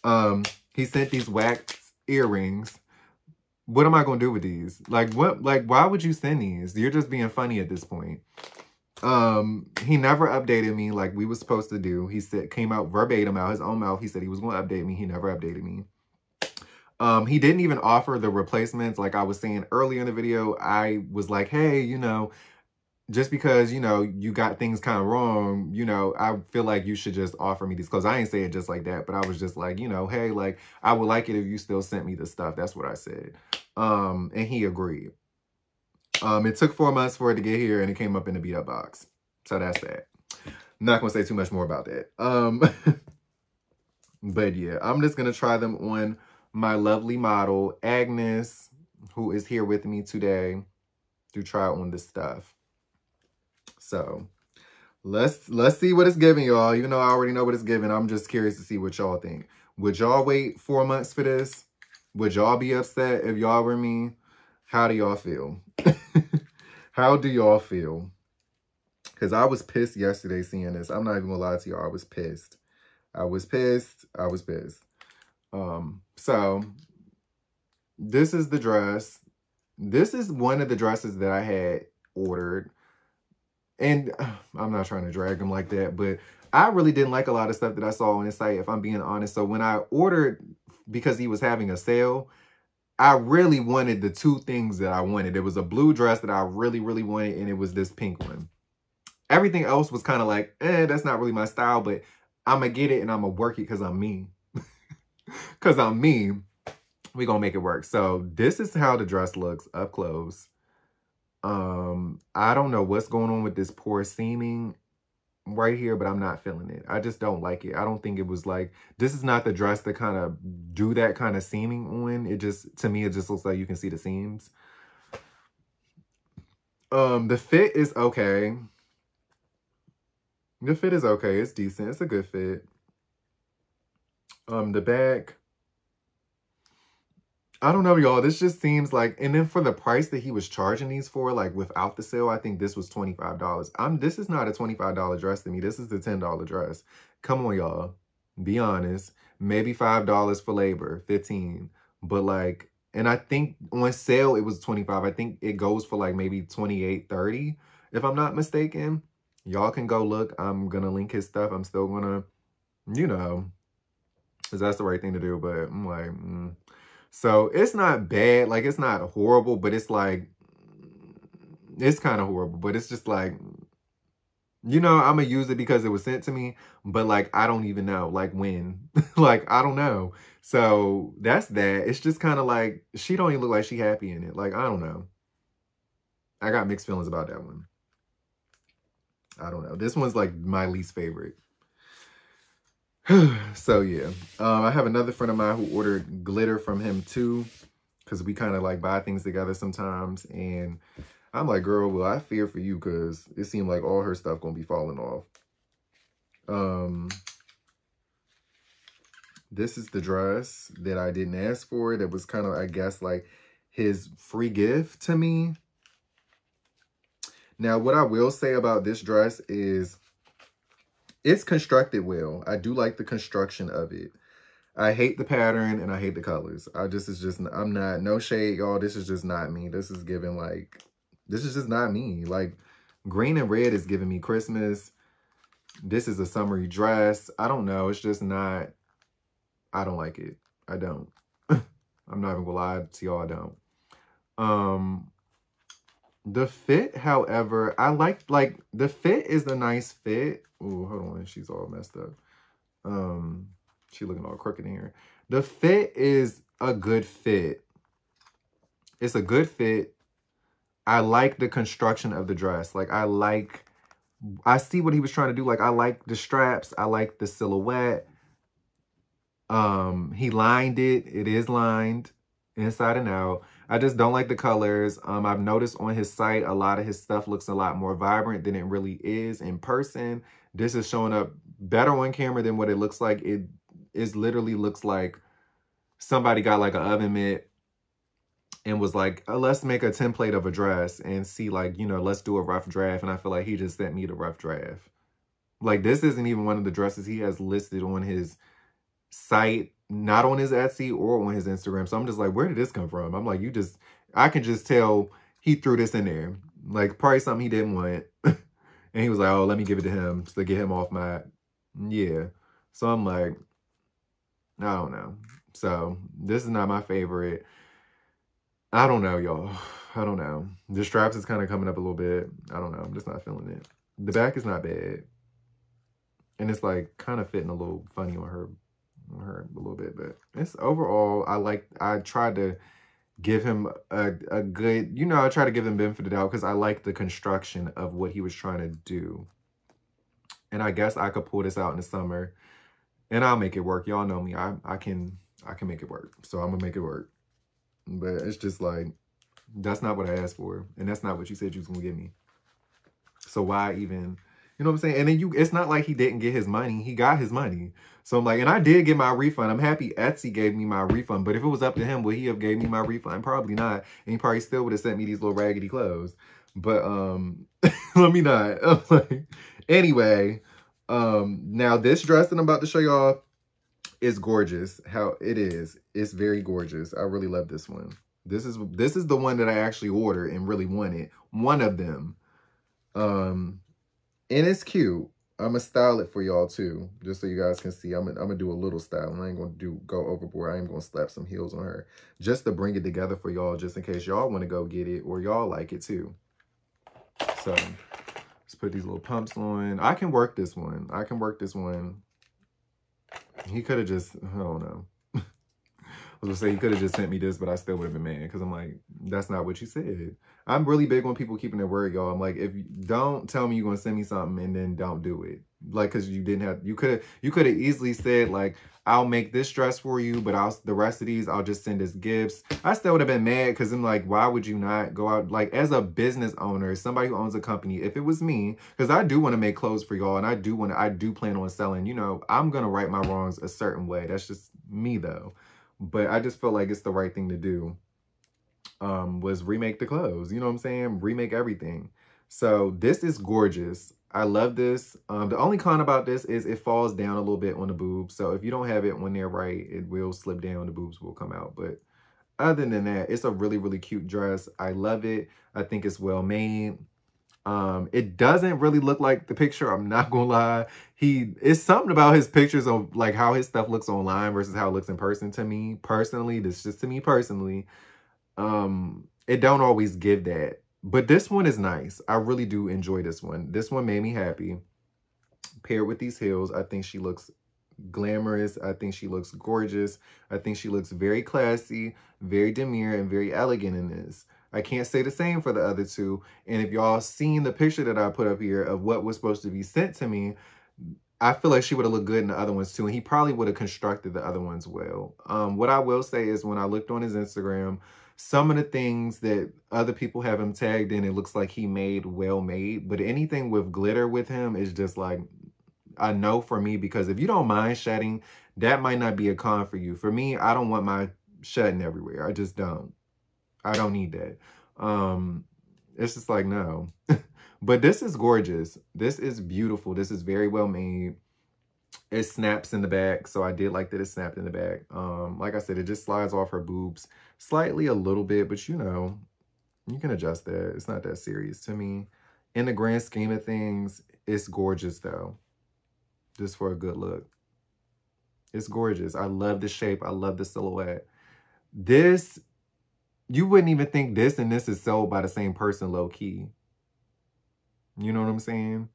Um, he sent these wax earrings. What am I to do with these? Like, what, like, why would you send these? You're just being funny at this point. Um, he never updated me like we was supposed to do. He said, came out verbatim out his own mouth. He said he was to update me. He never updated me. Um, he didn't even offer the replacements. Like I was saying earlier in the video, I was like, hey, you know, just because, you know, you got things kind of wrong, you know, I feel like you should just offer me these clothes. I ain't say it just like that, but I was just like, you know, hey, like, I would like it if you still sent me the stuff. That's what I said. Um, and he agreed. Um, it took four months for it to get here and it came up in the beat up box. So that's that. I'm not to say too much more about that. Um, <laughs> but yeah, I'm just to try them on my lovely model, Agnes, who is here with me today to try on this stuff. So let's let's see what it's giving y'all. Even though I already know what it's giving, I'm just curious to see what y'all think. Would y'all wait four months for this? Would y'all be upset if y'all were me? How do y'all feel? <laughs> How do y'all feel? Because I was pissed yesterday seeing this. I'm not even gonna lie to y'all. I was pissed. I was pissed. I was pissed. Um, so this is the dress. This is one of the dresses that I had ordered and <sighs> I'm not trying to drag him like that, but I really didn't like a lot of stuff that I saw on his site, if I'm being honest. So when I ordered, because he was having a sale, I really wanted the two things that I wanted. It was a blue dress that I really, really wanted, and it was this pink one. Everything else was kind of like, eh, that's not really my style, but I'm going to get it and I'm going to work it because I'm me. <laughs> Because I'm me. we going to make it work. So this is how the dress looks up close. Um, I don't know what's going on with this poor seaming right here, but I'm not feeling it. I just don't like it. I don't think it was like, this is not the dress to kind of do that kind of seaming on. It just, to me, it just looks like you can see the seams. Um, the fit is okay. The fit is okay. It's decent. It's a good fit. Um, the back, I don't know, y'all. This just seems like, and then for the price that he was charging these for, like without the sale, I think this was $25. I'm, this is not a $25 dress to me. This is the $10 dress. Come on, y'all. Be honest. Maybe $5 for labor, 15 But like, and I think on sale, it was 25 I think it goes for like maybe 28 30 if I'm not mistaken. Y'all can go look. I'm going to link his stuff. I'm still going to, you know, because that's the right thing to do. But I'm like, mm. So it's not bad. Like, it's not horrible, but it's like, it's kind of horrible. But it's just like, you know, I'm going to use it because it was sent to me. But, like, I don't even know, like, when. <laughs> like, I don't know. So that's that. It's just kind of like, she don't even look like she happy in it. Like, I don't know. I got mixed feelings about that one. I don't know. This one's, like, my least favorite. <sighs> so yeah, um, I have another friend of mine who ordered glitter from him too. because we kind of like buy things together sometimes. And I'm like, girl, well, I fear for you because it seemed like all her stuff gonna be falling off. Um, this is the dress that I didn't ask for. That was kind of, I guess, like his free gift to me. Now, what I will say about this dress is it's constructed well. I do like the construction of it. I hate the pattern and I hate the colors. I just, is just, I'm not, no shade, y'all. This is just not me. This is giving like, this is just not me. Like, green and red is giving me Christmas. This is a summery dress. I don't know. It's just not, I don't like it. I don't. <laughs> I'm not even gonna lie to y'all, I don't. Um, the fit, however, I like, like, the fit is a nice fit. Oh, hold on. She's all messed up. Um, she looking all crooked in here. The fit is a good fit. It's a good fit. I like the construction of the dress. Like, I like, I see what he was trying to do. Like, I like the straps. I like the silhouette. Um, he lined it. It is lined inside and out. I just don't like the colors. Um, I've noticed on his site, a lot of his stuff looks a lot more vibrant than it really is in person. This is showing up better on camera than what it looks like. It is literally looks like somebody got like an oven mitt and was like, oh, let's make a template of a dress and see like, you know, let's do a rough draft. And I feel like he just sent me the rough draft. Like this isn't even one of the dresses he has listed on his site, not on his Etsy or on his Instagram. So I'm just like, where did this come from? I'm like, you just, I can just tell he threw this in there. Like probably something he didn't want. <laughs> and he was like, oh, let me give it to him to get him off my, yeah. So I'm like, I don't know. So this is not my favorite. I don't know, y'all. <sighs> I don't know. The straps is kind of coming up a little bit. I don't know. I'm just not feeling it. The back is not bad. And it's like kind of fitting a little funny on her her a little bit. But it's overall, I like, I tried to give him a, a good, you know, I try to give him benefit of the doubt because I like the construction of what he was trying to do. And I guess I could pull this out in the summer and I'll make it work. Y'all know me. I, I can, I can make it work. So I'm gonna make it work. But it's just like, that's not what I asked for. And that's not what you said you was to give me. So why even, you know what I'm saying? And then you, it's not like he didn't get his money. He got his money. So I'm like, and I did get my refund. I'm happy Etsy gave me my refund. But if it was up to him, would he have gave me my refund? Probably not. And he probably still would have sent me these little raggedy clothes. But um, <laughs> let me not. <laughs> anyway, um, now this dress that I'm about to show y'all is gorgeous. How it is. It's very gorgeous. I really love this one. This is this is the one that I actually ordered and really wanted. One of them. Um, and it's cute. I'm gonna style it for y'all too, just so you guys can see. I'm gonna, I'm gonna do a little style. I ain't gonna do go overboard. I ain't gonna slap some heels on her, just to bring it together for y'all, just in case y'all want to go get it or y'all like it too. So let's put these little pumps on. I can work this one. I can work this one. He could have just, I don't know. I was gonna say he could have just sent me this, but I still would have been mad because I'm like, that's not what you said. I'm really big on people keeping their word, y'all. I'm like, if you don't tell me you're gonna send me something and then don't do it, like, cause you didn't have, you could have, you could have easily said like, I'll make this dress for you, but I'll the rest of these I'll just send as gifts. I still would have been mad because I'm like, why would you not go out like as a business owner, somebody who owns a company? If it was me, because I do want to make clothes for y'all, and I do want to, I do plan on selling. You know, I'm gonna right my wrongs a certain way. That's just me though. But I just feel like it's the right thing to do. Um, was remake the clothes. You know what I'm saying? Remake everything. So this is gorgeous. I love this. Um, the only con about this is it falls down a little bit on the boobs. So if you don't have it when they're right, it will slip down. The boobs will come out. But other than that, it's a really, really cute dress. I love it. I think it's well made. Um, it doesn't really look like the picture. I'm not gonna lie. He it's something about his pictures of like how his stuff looks online versus how it looks in person to me personally. This just to me personally. Um, it don't always give that. But this one is nice. I really do enjoy this one. This one made me happy. Paired with these heels, I think she looks glamorous. I think she looks gorgeous. I think she looks very classy, very demure, and very elegant in this. I can't say the same for the other two. And if y'all seen the picture that I put up here of what was supposed to be sent to me, I feel like she would have looked good in the other ones too. And he probably would have constructed the other ones well. Um, what I will say is when I looked on his Instagram, some of the things that other people have him tagged in, it looks like he made well made. But anything with glitter with him is just like a no for me because if you don't mind shedding, that might not be a con for you. For me, I don't want my shedding everywhere. I just don't. I don't need that. Um, it's just like, no. <laughs> But this is gorgeous. This is beautiful. This is very well made. It snaps in the back. So I did like that it snapped in the back. Um, like I said, it just slides off her boobs slightly a little bit, but you know, you can adjust that. It's not that serious to me. In the grand scheme of things, it's gorgeous though. Just for a good look. It's gorgeous. I love the shape. I love the silhouette. This, you wouldn't even think this and this is sold by the same person low key. You know what I'm saying?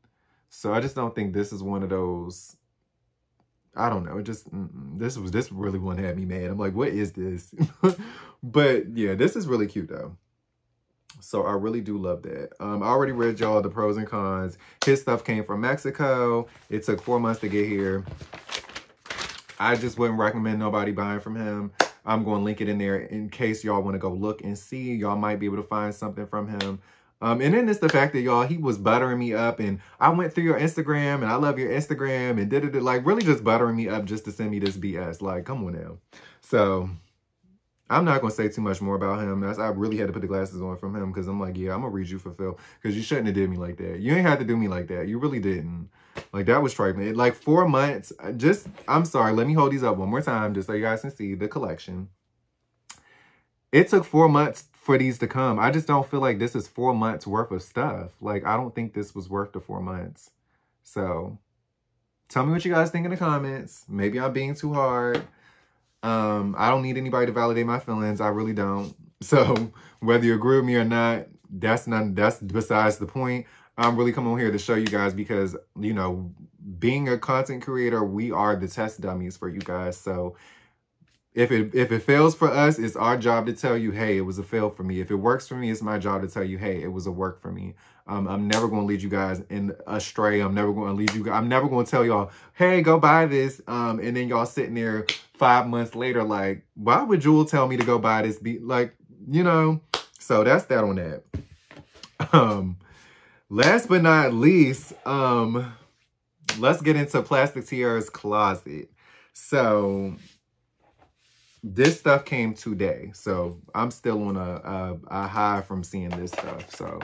So I just don't think this is one of those. I don't know. It just this was this really one had me mad. I'm like, what is this? <laughs> but yeah, this is really cute though. So I really do love that. Um, I already read y'all the pros and cons. His stuff came from Mexico. It took four months to get here. I just wouldn't recommend nobody buying from him. I'm going to link it in there in case y'all want to go look and see. Y'all might be able to find something from him. Um, and then it's the fact that y'all, he was buttering me up and I went through your Instagram and I love your Instagram and did it like really just buttering me up just to send me this BS. Like, come on now. So I'm not going to say too much more about him. That's, I really had to put the glasses on from him because I'm like, yeah, I'm going to read you for Phil because you shouldn't have did me like that. You ain't had to do me like that. You really didn't. Like, that was trifling. Like, four months, uh, just, I'm sorry. Let me hold these up one more time just so you guys can see the collection. It took four months for these to come. I just don't feel like this is four months worth of stuff. Like, I don't think this was worth the four months. So, tell me what you guys think in the comments. Maybe I'm being too hard. Um, I don't need anybody to validate my feelings. I really don't. <laughs> So, whether you agree with me or not, that's not that's besides the point. I'm really coming on here to show you guys because, you know, being a content creator, we are the test dummies for you guys. So, if it if it fails for us, it's our job to tell you, hey, it was a fail for me. If it works for me, it's my job to tell you, hey, it was a work for me. I'm never going to lead you guys in astray. I'm never going to lead you. guys. I'm never going to tell y'all, hey, go buy this. Um, and then y'all sitting there five months later, like, why would Jul tell me to go buy this? Be like, you know. So that's that on that. Um, last but not least, um, let's get into Plastik Tiara's closet. So this stuff came today. So I'm still on a, a, a, high from seeing this stuff. So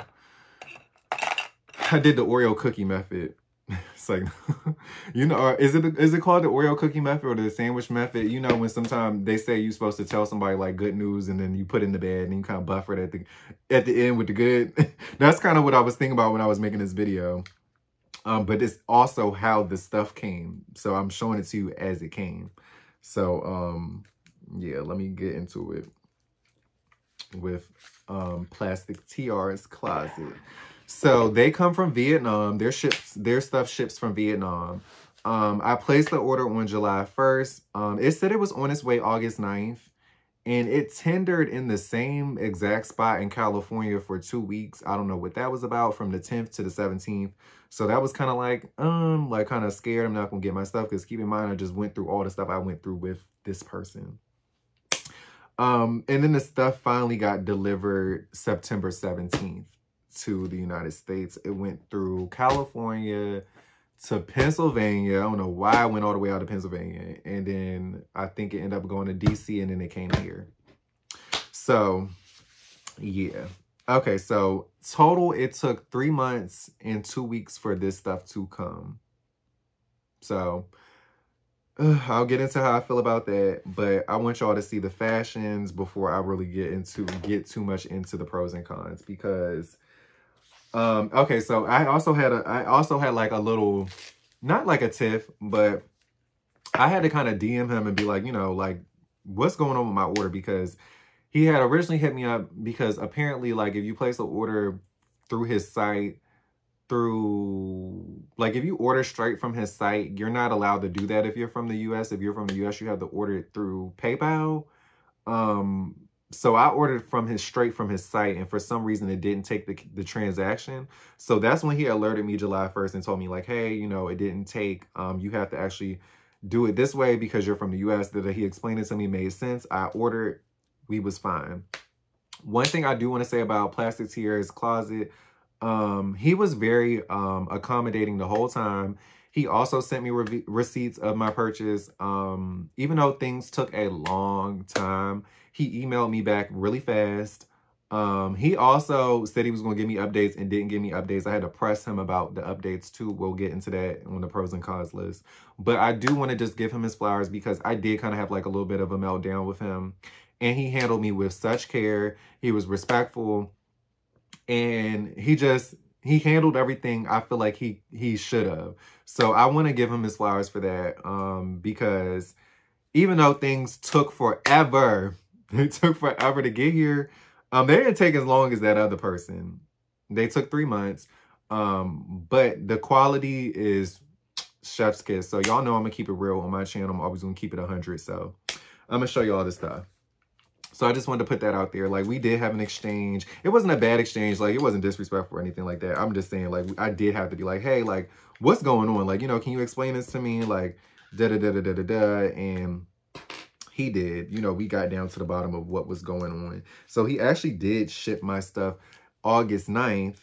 I did the Oreo cookie method. <laughs> It's like, <laughs> you know, is it is it called the Oreo cookie method or the sandwich method? You know, when sometimes they say you're supposed to tell somebody like good news and then you put in the bed and you kind of buffer it at the, at the end with the good. <laughs> That's kind of what I was thinking about when I was making this video. Um, but it's also how the stuff came. So I'm showing it to you as it came. So, um, yeah, let me get into it with um, Plastik Tiara's Closet. So they come from Vietnam. Their ships, their stuff ships from Vietnam. Um, I placed the order on July 1st. Um, it said it was on its way August 9th. And it tendered in the same exact spot in California for two weeks. I don't know what that was about from the 10th to the 17th. So that was kind of like, um, like kind of scared I'm not going to get my stuff. Because keep in mind, I just went through all the stuff I went through with this person. Um, and then the stuff finally got delivered September 17th to the United States. It went through California to Pennsylvania. I don't know why I went all the way out to Pennsylvania. And then I think it ended up going to DC and then it came here. So, yeah. Okay, so total, it took three months and two weeks for this stuff to come. So, I'll get into how I feel about that, but I want y'all to see the fashions before I really get into get too much into the pros and cons because um okay, so I also had a I also had like a little not like a tiff, but I had to kind of DM him and be like, you know, like what's going on with my order? Because he had originally hit me up because apparently like if you place an order through his site through like if you order straight from his site you're not allowed to do that if you're from the us if you're from the us you have to order it through paypal. Um so I ordered from his straight from his site, and for some reason it didn't take the the transaction. So that's when he alerted me July 1st and told me like, hey, you know, it didn't take. Um, you have to actually do it this way because you're from the US. That he explained it to me made sense. I ordered, we was fine. One thing I do want to say about Plastik Tiara's Closet, um, he was very um accommodating the whole time. He also sent me re receipts of my purchase. Um, even though things took a long time, he emailed me back really fast. Um, he also said he was going to give me updates and didn't give me updates. I had to press him about the updates too. We'll get into that on the pros and cons list. But I do want to just give him his flowers because I did kind of have like a little bit of a meltdown with him. And he handled me with such care. He was respectful. And he just, he handled everything I feel like he he should have. So I want to give him his flowers for that um, because even though things took forever, <laughs> it took forever to get here, um, they didn't take as long as that other person. They took three months. Um, but the quality is chef's kiss. So y'all know I'm gonna keep it real on my channel. I'm always gonna keep it 100. So I'm gonna show you all this stuff. So I just wanted to put that out there. Like we did have an exchange. It wasn't a bad exchange. Like it wasn't disrespectful or anything like that. I'm just saying like I did have to be like, hey, like what's going on? Like, you know, can you explain this to me? Like da da da da da da da. And he did. You know, we got down to the bottom of what was going on. So he actually did ship my stuff August 9th.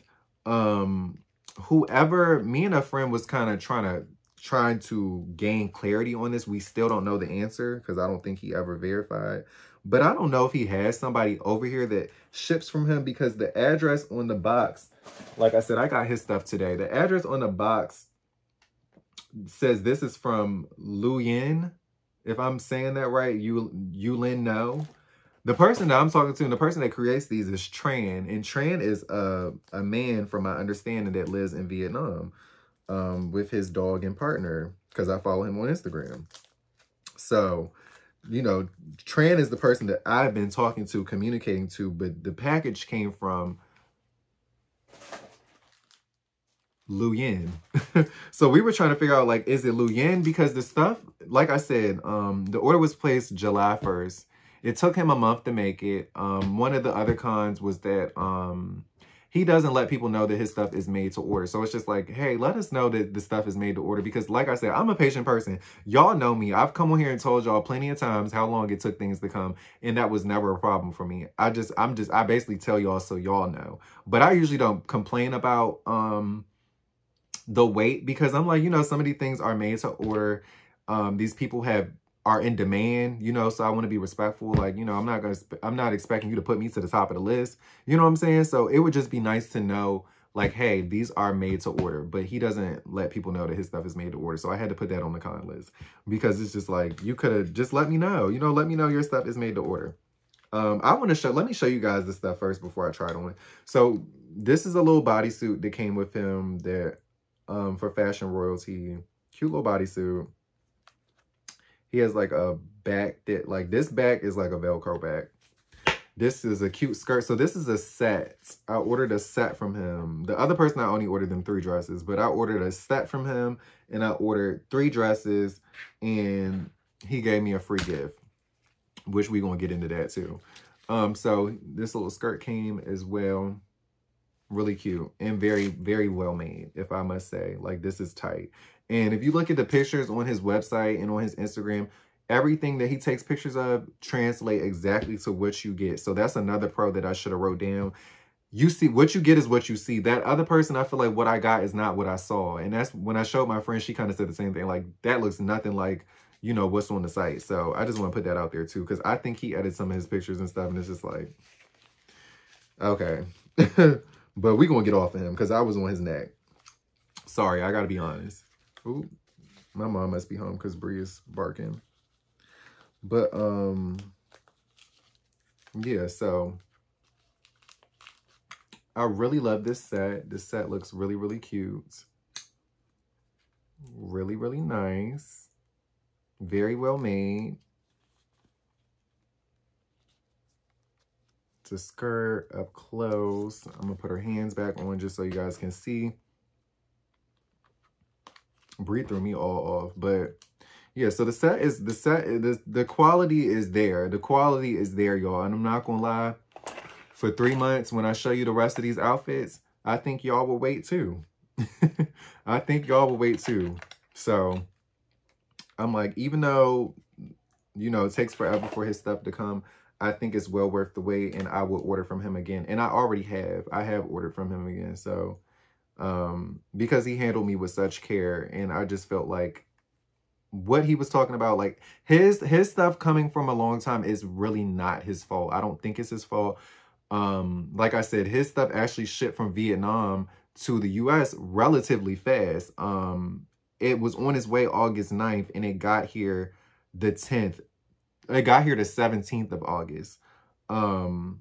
Um, whoever, me and a friend was kind of trying to trying to gain clarity on this. We still don't know the answer because I don't think he ever verified. But I don't know if he has somebody over here that ships from him because the address on the box, like I said, I got his stuff today. The address on the box says this is from Lu Yin if I'm saying that right, you you Yulin No. The person that I'm talking to and the person that creates these is Tran. And Tran is a, a man, from my understanding, that lives in Vietnam um, with his dog and partner because I follow him on Instagram. So, you know, Tran is the person that I've been talking to, communicating to, but the package came from Lu Yin. <laughs> so we were trying to figure out, like, is it Lu Yin? Because the stuff, like I said, um, the order was placed July 1st. It took him a month to make it. Um, one of the other cons was that um, he doesn't let people know that his stuff is made to order. So it's just like, hey, let us know that the stuff is made to order. Because like I said, I'm a patient person. Y'all know me. I've come on here and told y'all plenty of times how long it took things to come. And that was never a problem for me. I just, I'm just, I basically tell y'all so y'all know. But I usually don't complain about, um, the wait because I'm like, you know, some of these things are made to order. Um, these people have are in demand, you know, so I want to be respectful. Like, you know, I'm not going to, I'm not expecting you to put me to the top of the list. You know what I'm saying? So it would just be nice to know like, hey, these are made to order, but he doesn't let people know that his stuff is made to order. So I had to put that on the con list because it's just like, you could have just let me know, you know, let me know your stuff is made to order. Um, I want to show, let me show you guys the stuff first before I try it on. So this is a little bodysuit that came with him that um, for Fashion Royalty. Cute little bodysuit. He has like a back that, like this back is like a Velcro back. This is a cute skirt. So this is a set. I ordered a set from him. The other person, I only ordered them three dresses, but I ordered a set from him and I ordered three dresses and he gave me a free gift, which we gonna get into that too. Um, so this little skirt came as well really cute and very, very well made, if I must say. Like, this is tight. And if you look at the pictures on his website and on his Instagram, everything that he takes pictures of translate exactly to what you get. So that's another pro that I should have wrote down. You see, what you get is what you see. That other person, I feel like what I got is not what I saw. And that's when I showed my friend, she kind of said the same thing. Like, that looks nothing like, you know, what's on the site. So I just want to put that out there too. Because I think he edited some of his pictures and stuff. And it's just like, okay. <laughs> But we going to get off of him because I was on his neck. Sorry, I got to be honest. Ooh, my mom must be home because Bree is barking. But, um, yeah, so I really love this set. This set looks really, really cute. Really, really nice. Very well made. The skirt up close. I'm to put her hands back on just so you guys can see. Breathe through me all off. But yeah, so the set is the set the the quality is there. The quality is there, y'all. And I'm not gonna lie. For three months, when I show you the rest of these outfits, I think y'all will wait too. <laughs> I think y'all will wait too. So I'm like, even though you know it takes forever for his stuff to come, I think it's well worth the wait, and I will order from him again. And I already have. I have ordered from him again. So um because he handled me with such care and I just felt like what he was talking about like his his stuff coming from a long time is really not his fault i don't think it's his fault um like i said his stuff actually shipped from vietnam to the us relatively fast um it was on its way august 9th and it got here the 10th it got here the 17th of august um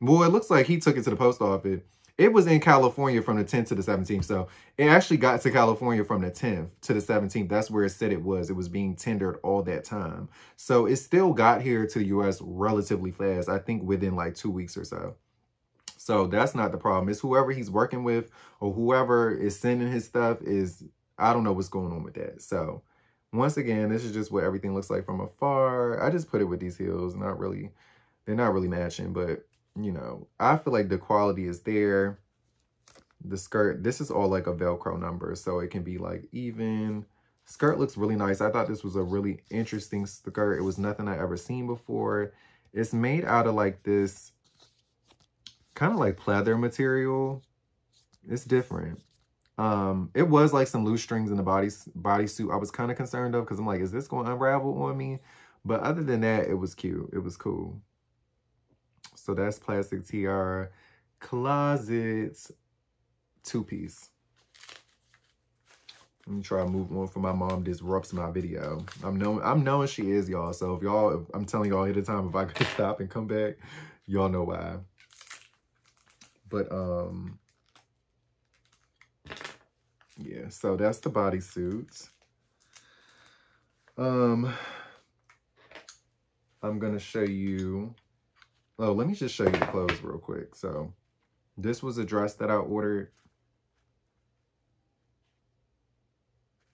well it looks like he took it to the post office it was in California from the 10th to the 17th. So it actually got to California from the 10th to the 17th. That's where it said it was. It was being tendered all that time. So it still got here to the US relatively fast. I think within like two weeks or so. So that's not the problem. It's whoever he's working with or whoever is sending his stuff is, I don't know what's going on with that. So once again, this is just what everything looks like from afar. I just put it with these heels. Not really, they're not really matching, but you know, I feel like the quality is there. The skirt, this is all like a Velcro number, so it can be like even. Skirt looks really nice. I thought this was a really interesting skirt. It was nothing I ever seen before. It's made out of like this kind of like pleather material. It's different. Um, it was like some loose strings in the body bodysuit. I was kind of concerned of because I'm like, is this going to unravel on me? But other than that, it was cute. It was cool. So that's Plastik Tiara Closets two-piece. Let me try to move on for my mom disrupts my video. I'm knowing I'm knowing she is, y'all. So if y'all, I'm telling y'all at a time, if I <laughs> could stop and come back, y'all know why. But um, yeah. So that's the bodysuits. Um, I'm gonna show you Oh, let me just show you the clothes real quick. So this was a dress that I ordered.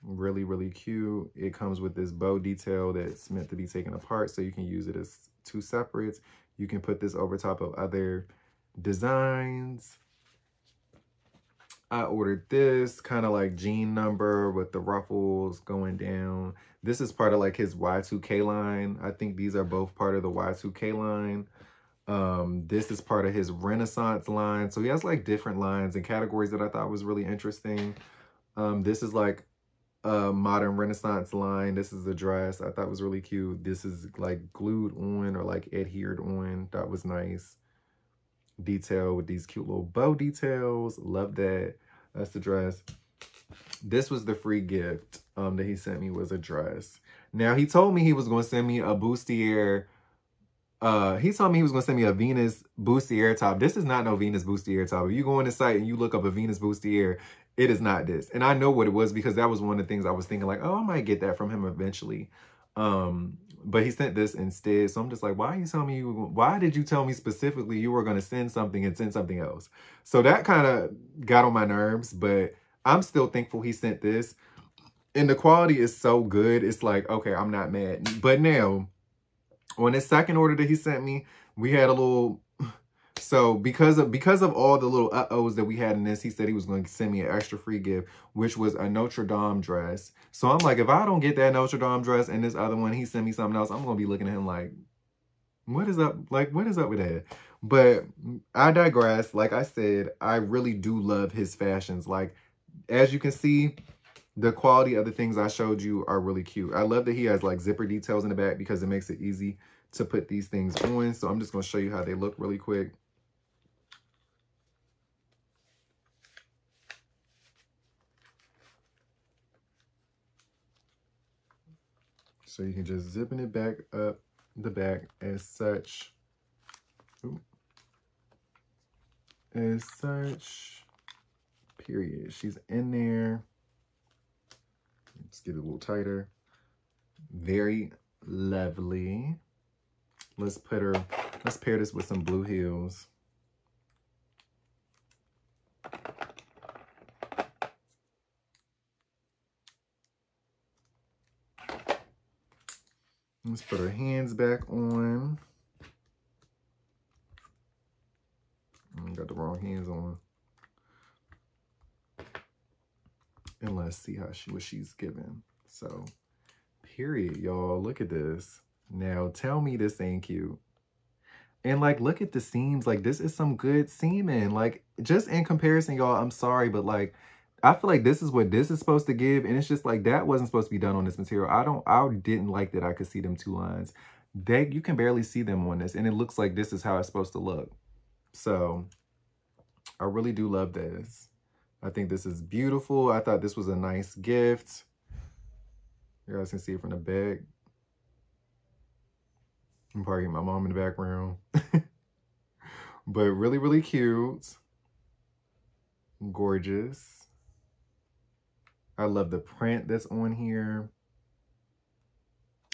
Really, really cute. It comes with this bow detail that's meant to be taken apart so you can use it as two separates. You can put this over top of other designs. I ordered this kind of like jean number with the ruffles going down. This is part of like his Y2K line. I think these are both part of the Y2K line. Um, this is part of his Renaissance line. So he has like different lines and categories that I thought was really interesting. Um, this is like a modern Renaissance line. This is a dress I thought was really cute. This is like glued on or like adhered on. That was nice. Detail with these cute little bow details. Love that. That's the dress. This was the free gift um, that he sent me was a dress. Now, he told me he was going to send me a bustier uh, he told me he was gonna send me a Venus bustier top. This is not no Venus bustier top. If you go on the site and you look up a Venus bustier, it is not this. And I know what it was because that was one of the things I was thinking like, oh, I might get that from him eventually. Um, but he sent this instead. So I'm just like, why are you telling me you, why did you tell me specifically you were going to send something and send something else? So that kind of got on my nerves, but I'm still thankful he sent this. And the quality is so good. It's like, okay, I'm not mad. But now on his second order that he sent me, we had a little so because of because of all the little uh-ohs that we had in this, he said he was going to send me an extra free gift, which was a Notre Dame dress. So I'm like, if I don't get that Notre Dame dress and this other one, he sent me something else, I'm going to be looking at him like, what is up? Like, what is up with that? But I digress. Like I said, I really do love his fashions. Like, as you can see, the quality of the things I showed you are really cute. I love that he has like zipper details in the back because it makes it easy to put these things on. So I'm just going to show you how they look really quick. So you can just zipping it back up the back as such. Ooh. As such, period. She's in there. Let's get it a little tighter. Very lovely. Let's put her, let's pair this with some blue heels. Let's put our hands back on. got the wrong hands on. And let's see how she what she's given. So, period, y'all. Look at this. Now, tell me this ain't cute. And like, look at the seams. Like, this is some good seaming. Like, just in comparison, y'all, I'm sorry, but like, I feel like this is what this is supposed to give. And it's just like, that wasn't supposed to be done on this material. I don't, I didn't like that I could see them two lines. They, you can barely see them on this. And it looks like this is how it's supposed to look. So, I really do love this. I think this is beautiful. I thought this was a nice gift. You guys can see it from the back. I'm parking my mom in the background. <laughs> but really, really cute. Gorgeous. I love the print that's on here.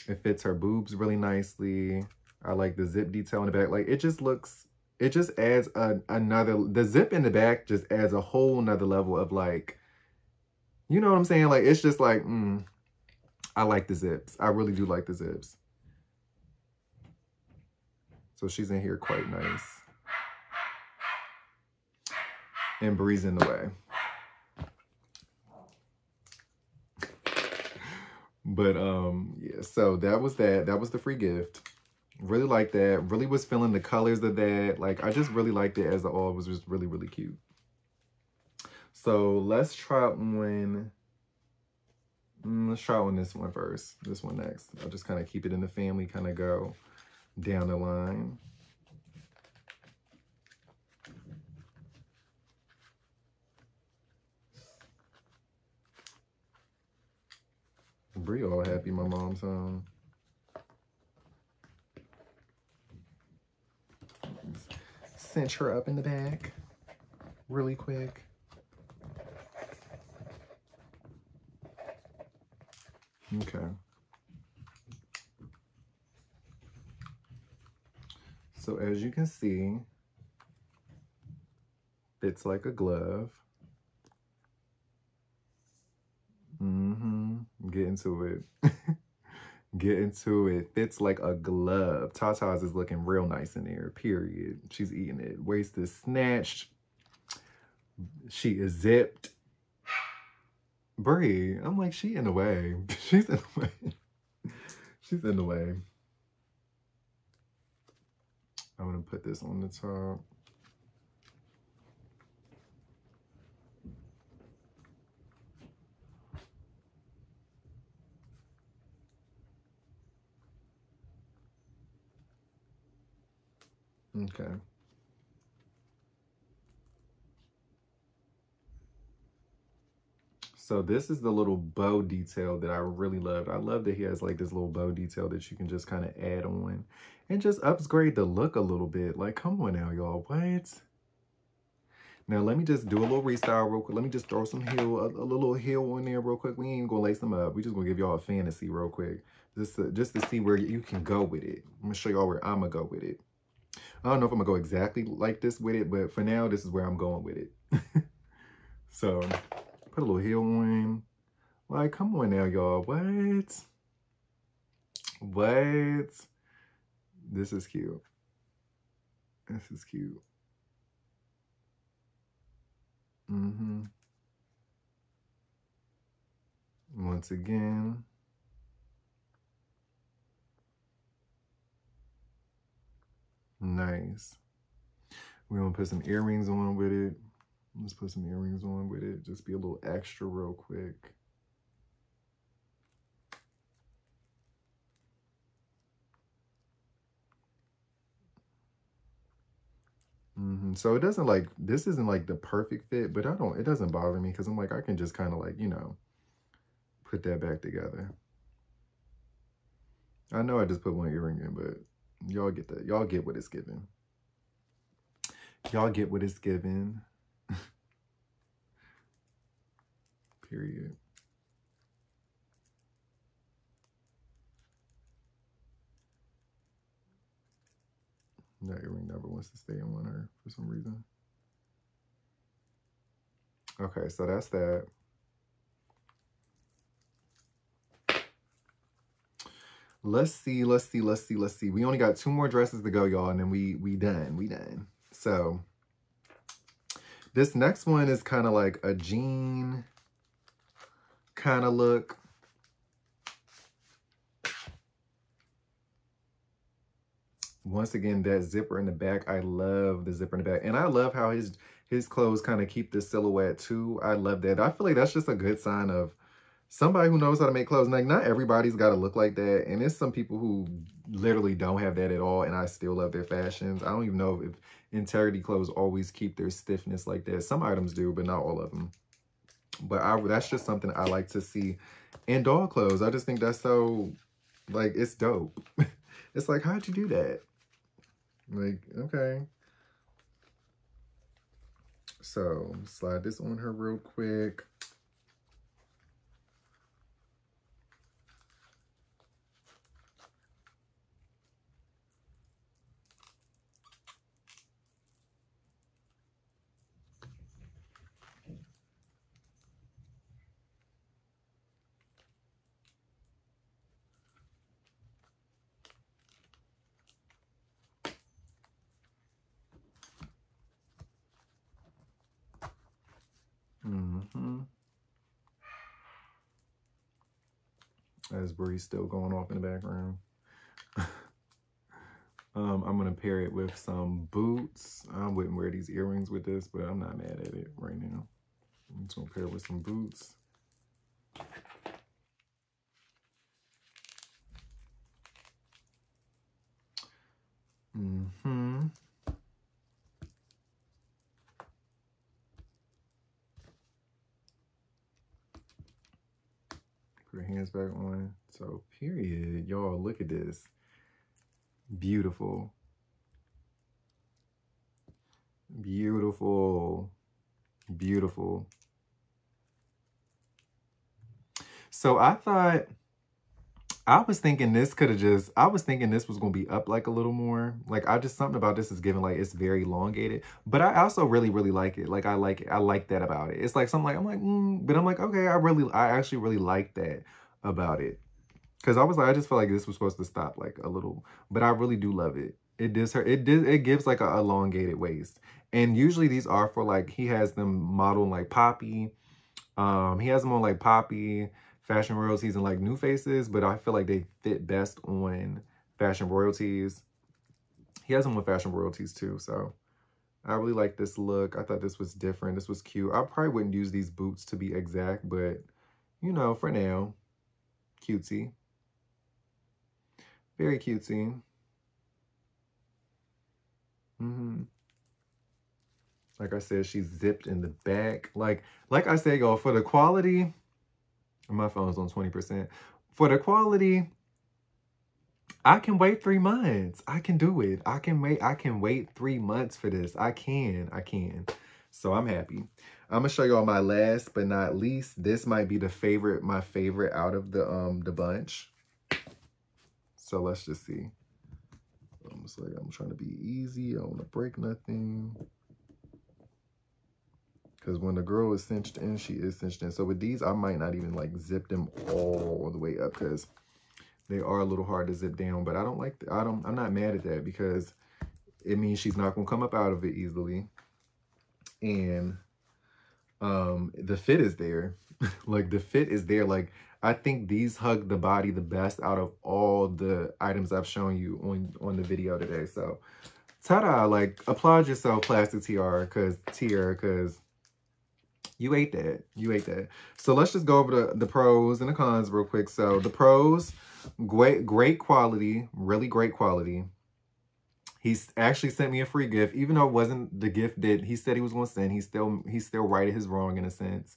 It fits her boobs really nicely. I like the zip detail in the back. Like, it just looks it just adds a, another, the zip in the back just adds a whole nother level of like, you know what I'm saying? Like, it's just like, mm, I like the zips. I really do like the zips. So she's in here quite nice. And Bree's in the way. But um, yeah, so that was that. That was the free gift. Really like that. Really was feeling the colors of that. Like, I just really liked it as the all. It was just really, really cute. So, let's try one. Mm, let's try on this one first. This one next. I'll just kind of keep it in the family, kind of go down the line. Brie all happy my mom's home. cinch her up in the back really quick. Okay. So as you can see, it's like a glove. Mm-hmm. Get into it. <laughs> Get into it. Fits like a glove. Tata's is looking real nice in there, period. She's eating it. Waist is snatched. She is zipped. Brie, I'm like, she in the way. <laughs> She's in the way. <laughs> She's in the way. I'm going to put this on the top. Okay. So this is the little bow detail that I really loved. I love that he has like this little bow detail that you can just kind of add on and just upgrade the look a little bit. Like, come on now, y'all. What? Now, let me just do a little restyle real quick. Let me just throw some heel, a, a little heel on there real quick. We ain't gonna lace them up. We just gonna give y'all a fantasy real quick. Just to, just to see where you can go with it. I'm gonna show y'all where I'm gonna go with it. I don't know if I'm gonna go exactly like this with it, but for now, this is where I'm going with it. <laughs> so, put a little heel on. Like, come on now, y'all. What? What? This is cute. This is cute. Mm-hmm. Once again, Nice. We're gonna put some earrings on with it. Let's put some earrings on with it. Just be a little extra real quick. Mm -hmm. So it doesn't like, this isn't like the perfect fit, but I don't, it doesn't bother me because I'm like, I can just kind of like, you know, put that back together. I know I just put one earring in, but Y'all get that. Y'all get what it's given. Y'all get what it's given. <laughs> Period. That earring never wants to stay on her for some reason. Okay, so that's that. Let's see, let's see, let's see, let's see. We only got two more dresses to go, y'all, and then we we done, we done. So this next one is kind of like a jean kind of look. Once again, that zipper in the back. I love the zipper in the back. And I love how his his clothes kind of keep the silhouette too. I love that. I feel like that's just a good sign of somebody who knows how to make clothes. Like, not everybody's got to look like that. And there's some people who literally don't have that at all. And I still love their fashions. I don't even know if integrity clothes always keep their stiffness like that. Some items do, but not all of them. But I, that's just something I like to see in doll clothes. I just think that's so, like, it's dope. <laughs> it's like, how'd you do that? Like, okay. So, slide this on her real quick. Mm-hmm. Bree's still going off in the background. <laughs> um, I'm going to pair it with some boots. I wouldn't wear these earrings with this, but I'm not mad at it right now. I'm just going to pair it with some boots. Mm-hmm. Put her hands back on. So, period. Y'all, look at this. Beautiful. Beautiful. Beautiful. So I thought, I was thinking this could have just, I was thinking this was going to be up like a little more. Like I just, something about this is giving like, it's very elongated. But I also really, really like it. Like I like it. I like that about it. It's like something like, I'm like, mm, but I'm like, okay, I really, I actually really like that about it. Cause I was like, I just felt like this was supposed to stop like a little, but I really do love it. It does her, it did, it gives like a elongated waist. And usually these are for like, he has them modeled like Poppy. Um, he has them on like Poppy, Fashion Royalties, and like NuFaces, but I feel like they fit best on Fashion Royalties. He has them with Fashion Royalties too, so I really like this look. I thought this was different. This was cute. I probably wouldn't use these boots to be exact, but you know, for now, cutesy. Very cutesy. Mm-hmm. Like I said, she's zipped in the back. Like, like I said, y'all, for the quality, my phone's on 20%. For the quality, I can wait three months. I can do it. I can wait. I can wait three months for this. I can. I can. So I'm happy. I'm gonna show y'all my last but not least. This might be the favorite, my favorite out of the um the bunch. So let's just see. Almost like I'm trying to be easy. I don't want to break nothing. Because when the girl is cinched in, she is cinched in. So with these, I might not even like zip them all the way up because they are a little hard to zip down. But I don't like, the, I don't, I'm not mad at that because it means she's not going to come up out of it easily. And um, the fit is there. <laughs> like the fit is there. Like I think these hug the body the best out of all the items I've shown you on, on the video today. So ta-da, like applaud yourself, Plastik Tiara, because Tiara, because you ate that. You ate that. So let's just go over the, the pros and the cons real quick. So the pros, great, great quality, really great quality. He's actually sent me a free gift, even though it wasn't the gift that he said he was going to send. He's still he's still righted his wrong in a sense.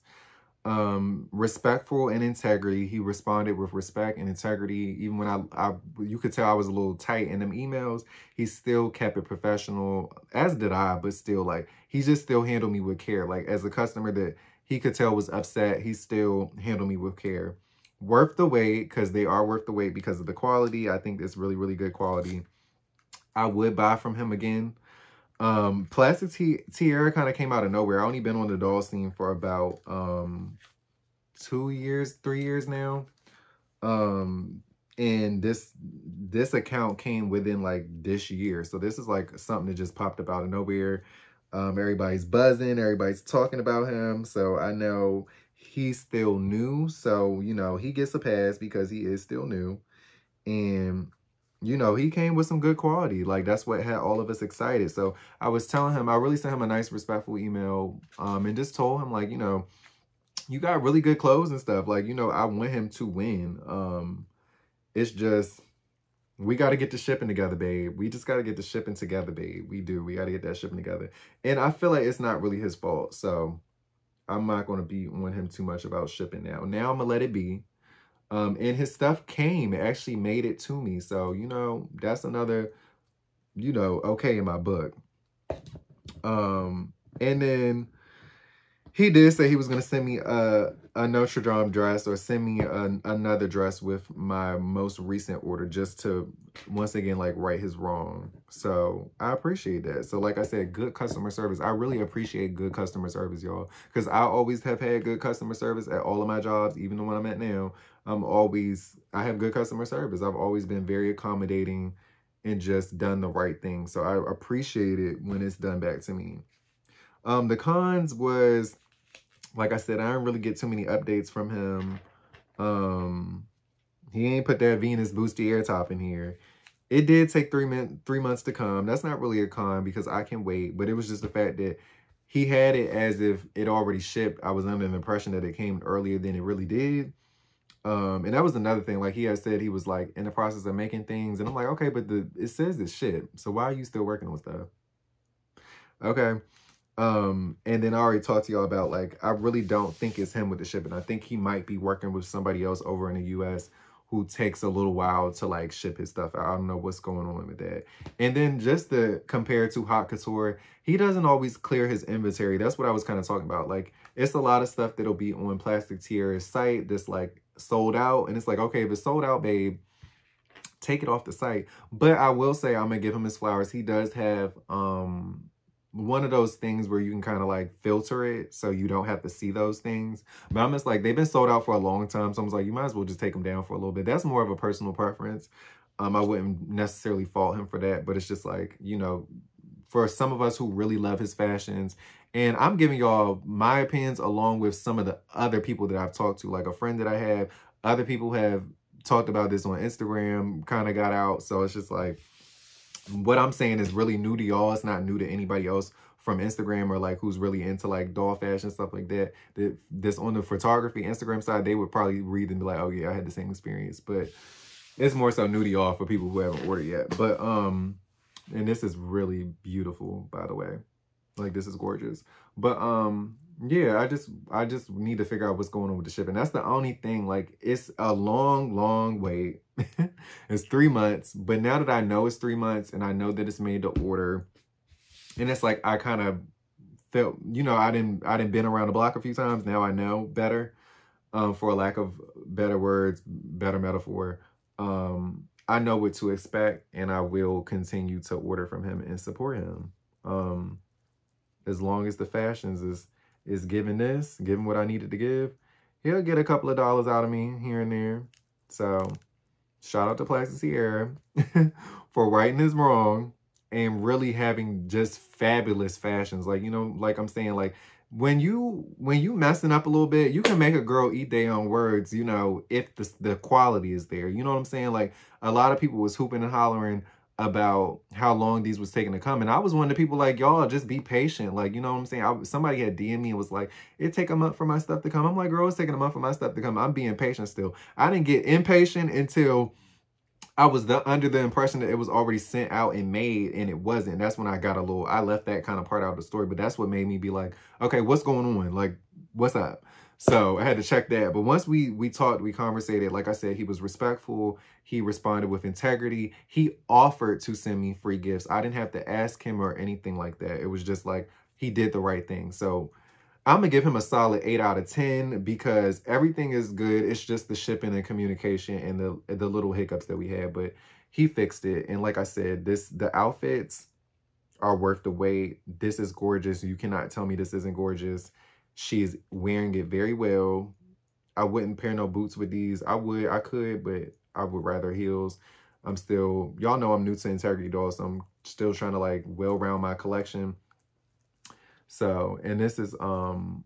Um, respectful and integrity. He responded with respect and integrity. Even when I, I, you could tell I was a little tight in them emails. He still kept it professional, as did I. But still, like he just still handled me with care. Like as a customer that he could tell was upset, he still handled me with care. Worth the wait because they are worth the wait because of the quality. I think it's really really good quality. I would buy from him again. Um, Plastik T kind of came out of nowhere. I only been on the doll scene for about um, two years, three years now. Um, and this this account came within like this year. So this is like something that just popped up out of nowhere. Um, everybody's buzzing, everybody's talking about him. So I know he's still new. So, you know, he gets a pass because he is still new. And, you know, he came with some good quality. Like, that's what had all of us excited. So I was telling him, I really sent him a nice, respectful email um, and just told him, like, you know, you got really good clothes and stuff. Like, you know, I want him to win. Um, it's just, we got to get the shipping together, babe. We just got to get the shipping together, babe. We do. We got to get that shipping together. And I feel like it's not really his fault. So I'm not going to be on him too much about shipping now. Now I'm going to let it be. Um, and his stuff came. It actually made it to me. So, you know, that's another, you know, okay in my book. Um, and then he did say he was going to send me a, a Notre Dame dress or send me another dress with my most recent order just to, once again, like right his wrong. So I appreciate that. So like I said, good customer service. I really appreciate good customer service, y'all. Because I always have had good customer service at all of my jobs, even the one I'm at now. I'm always, I have good customer service. I've always been very accommodating and just done the right thing. So I appreciate it when it's done back to me. Um, the cons was like I said, I don't really get too many updates from him. Um, he ain't put that Venus bustier top in here. It did take three min three months to come. That's not really a con because I can wait. But it was just the fact that he had it as if it already shipped. I was under the impression that it came earlier than it really did. Um, and that was another thing. Like he had said, he was like in the process of making things, and I'm like, okay, but the it says it's shit. So why are you still working on stuff? Okay. Um, and then I already talked to y'all about like, I really don't think it's him with the shipping. I think he might be working with somebody else over in the US who takes a little while to like ship his stuff. I don't know what's going on with that. And then just to compare to Haute Couture, he doesn't always clear his inventory. That's what I was kind of talking about. Like it's a lot of stuff that'll be on Plastik Tiara's site that's like sold out. And it's like, okay, if it's sold out, babe, take it off the site. But I will say I'm gonna give him his flowers. He does have um one of those things where you can kind of like filter it so you don't have to see those things. But I'm just like, they've been sold out for a long time. So I was like, you might as well just take them down for a little bit. That's more of a personal preference. Um, I wouldn't necessarily fault him for that, but it's just like, you know, for some of us who really love his fashions, and I'm giving y'all my opinions along with some of the other people that I've talked to, like a friend that I have, other people have talked about this on Instagram, kind of got out. So it's just like, what I'm saying is really new to y'all. It's not new to anybody else from Instagram or like who's really into like doll fashion stuff like that. That this on the photography Instagram side, they would probably read and be like, oh yeah, I had the same experience. But it's more so new to y'all for people who haven't ordered yet. But um, and this is really beautiful, by the way. Like this is gorgeous. But um, yeah, I just I just need to figure out what's going on with the shipping. That's the only thing. Like it's a long, long wait. <laughs> it's three months. But now that I know it's three months and I know that it's made to order, and it's like I kind of felt, you know, I didn't I didn't been around the block a few times. Now I know better. Um, for lack of better words, better metaphor. Um, I know what to expect and I will continue to order from him and support him. Um, as long as the fashions is is giving this, giving what I needed to give, he'll get a couple of dollars out of me here and there. So shout out to Plastik Tiara <laughs> for righting his wrong and really having just fabulous fashions. Like, you know, like I'm saying, like when you when you messing up a little bit, you can make a girl eat their own words, you know, if the the quality is there. You know what I'm saying? Like a lot of people was hooping and hollering about how long these was taking to come. And I was one of the people like, y'all, just be patient. Like, you know what I'm saying? I, somebody had DM me and was like, it take a month for my stuff to come. I'm like, girl, it's taking a month for my stuff to come. I'm being patient still. I didn't get impatient until I was the, under the impression that it was already sent out and made and it wasn't. That's when I got a little, I left that kind of part out of the story. But that's what made me be like, okay, what's going on? Like, what's up? So I had to check that. But once we we talked, we conversated, like I said, he was respectful. He responded with integrity. He offered to send me free gifts. I didn't have to ask him or anything like that. It was just like he did the right thing. So I'm to give him a solid 8 out of 10 because everything is good. It's just the shipping and communication and the the little hiccups that we had, but he fixed it. And like I said, this the outfits are worth the wait. This is gorgeous. You cannot tell me this isn't gorgeous. She's wearing it very well. I wouldn't pair no boots with these. I would, I could, but I would rather heels. I'm still, y'all know I'm new to Integrity dolls, so I'm still trying to like well round my collection. So, and this is um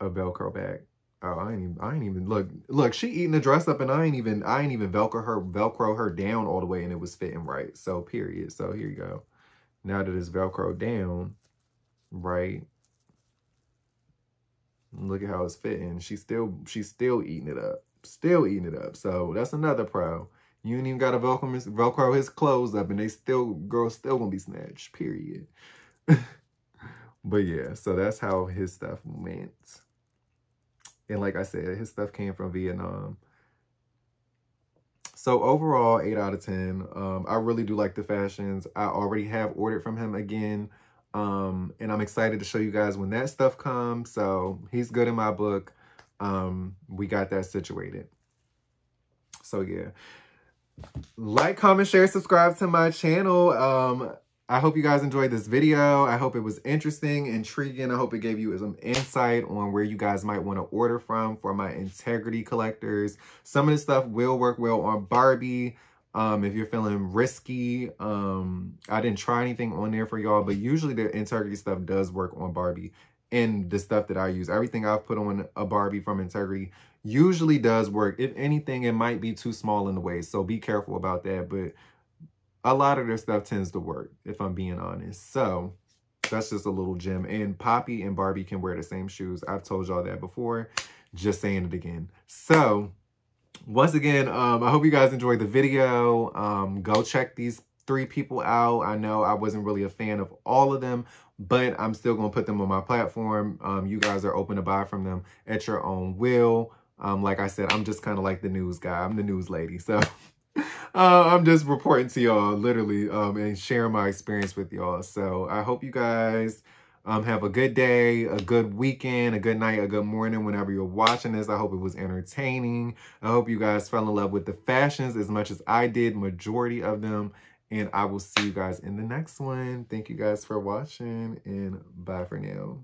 a Velcro bag. Oh, I ain't even, I ain't even, look, look, she eating the dress up and I ain't even, I ain't even Velcro her, Velcro her down all the way and it was fitting right. So, period. So, here you go. Now that it's Velcro down, right, look at how it's fitting. She's still, she's still eating it up. Still eating it up. So, that's another pro. You ain't even got to Velcro his, Velcro his clothes up and they still, girl, still gonna be snatched, period. <laughs> but yeah, so that's how his stuff went. And like I said, his stuff came from Vietnam. So overall, 8 out of 10. Um, I really do like the fashions. I already have ordered from him again. Um, and I'm excited to show you guys when that stuff comes. So he's good in my book. Um, we got that situated. So yeah. Like, comment, share, subscribe to my channel. Um, I hope you guys enjoyed this video. I hope it was interesting, intriguing. I hope it gave you some insight on where you guys might want to order from for my integrity collectors. Some of this stuff will work well on Barbie. Um, if you're feeling risky, um, I didn't try anything on there for y'all, but usually the integrity stuff does work on Barbie and the stuff that I use. Everything I've put on a Barbie from integrity usually does work. If anything, it might be too small in the waist, so be careful about that. But a lot of their stuff tends to work, if I'm being honest. So that's just a little gem. And Poppy and Barbie can wear the same shoes. I've told y'all that before. Just saying it again. So once again, um, I hope you guys enjoyed the video. Um, go check these three people out. I know I wasn't really a fan of all of them, but I'm still going to put them on my platform. Um, you guys are open to buy from them at your own will. Um, like I said, I'm just kind of like the news guy. I'm the news lady. So <laughs> uh, I'm just reporting to y'all literally um, and sharing my experience with y'all. So I hope you guys um, have a good day, a good weekend, a good night, a good morning whenever you're watching this. I hope it was entertaining. I hope you guys fell in love with the fashions as much as I did, majority of them. And I will see you guys in the next one. Thank you guys for watching and bye for now.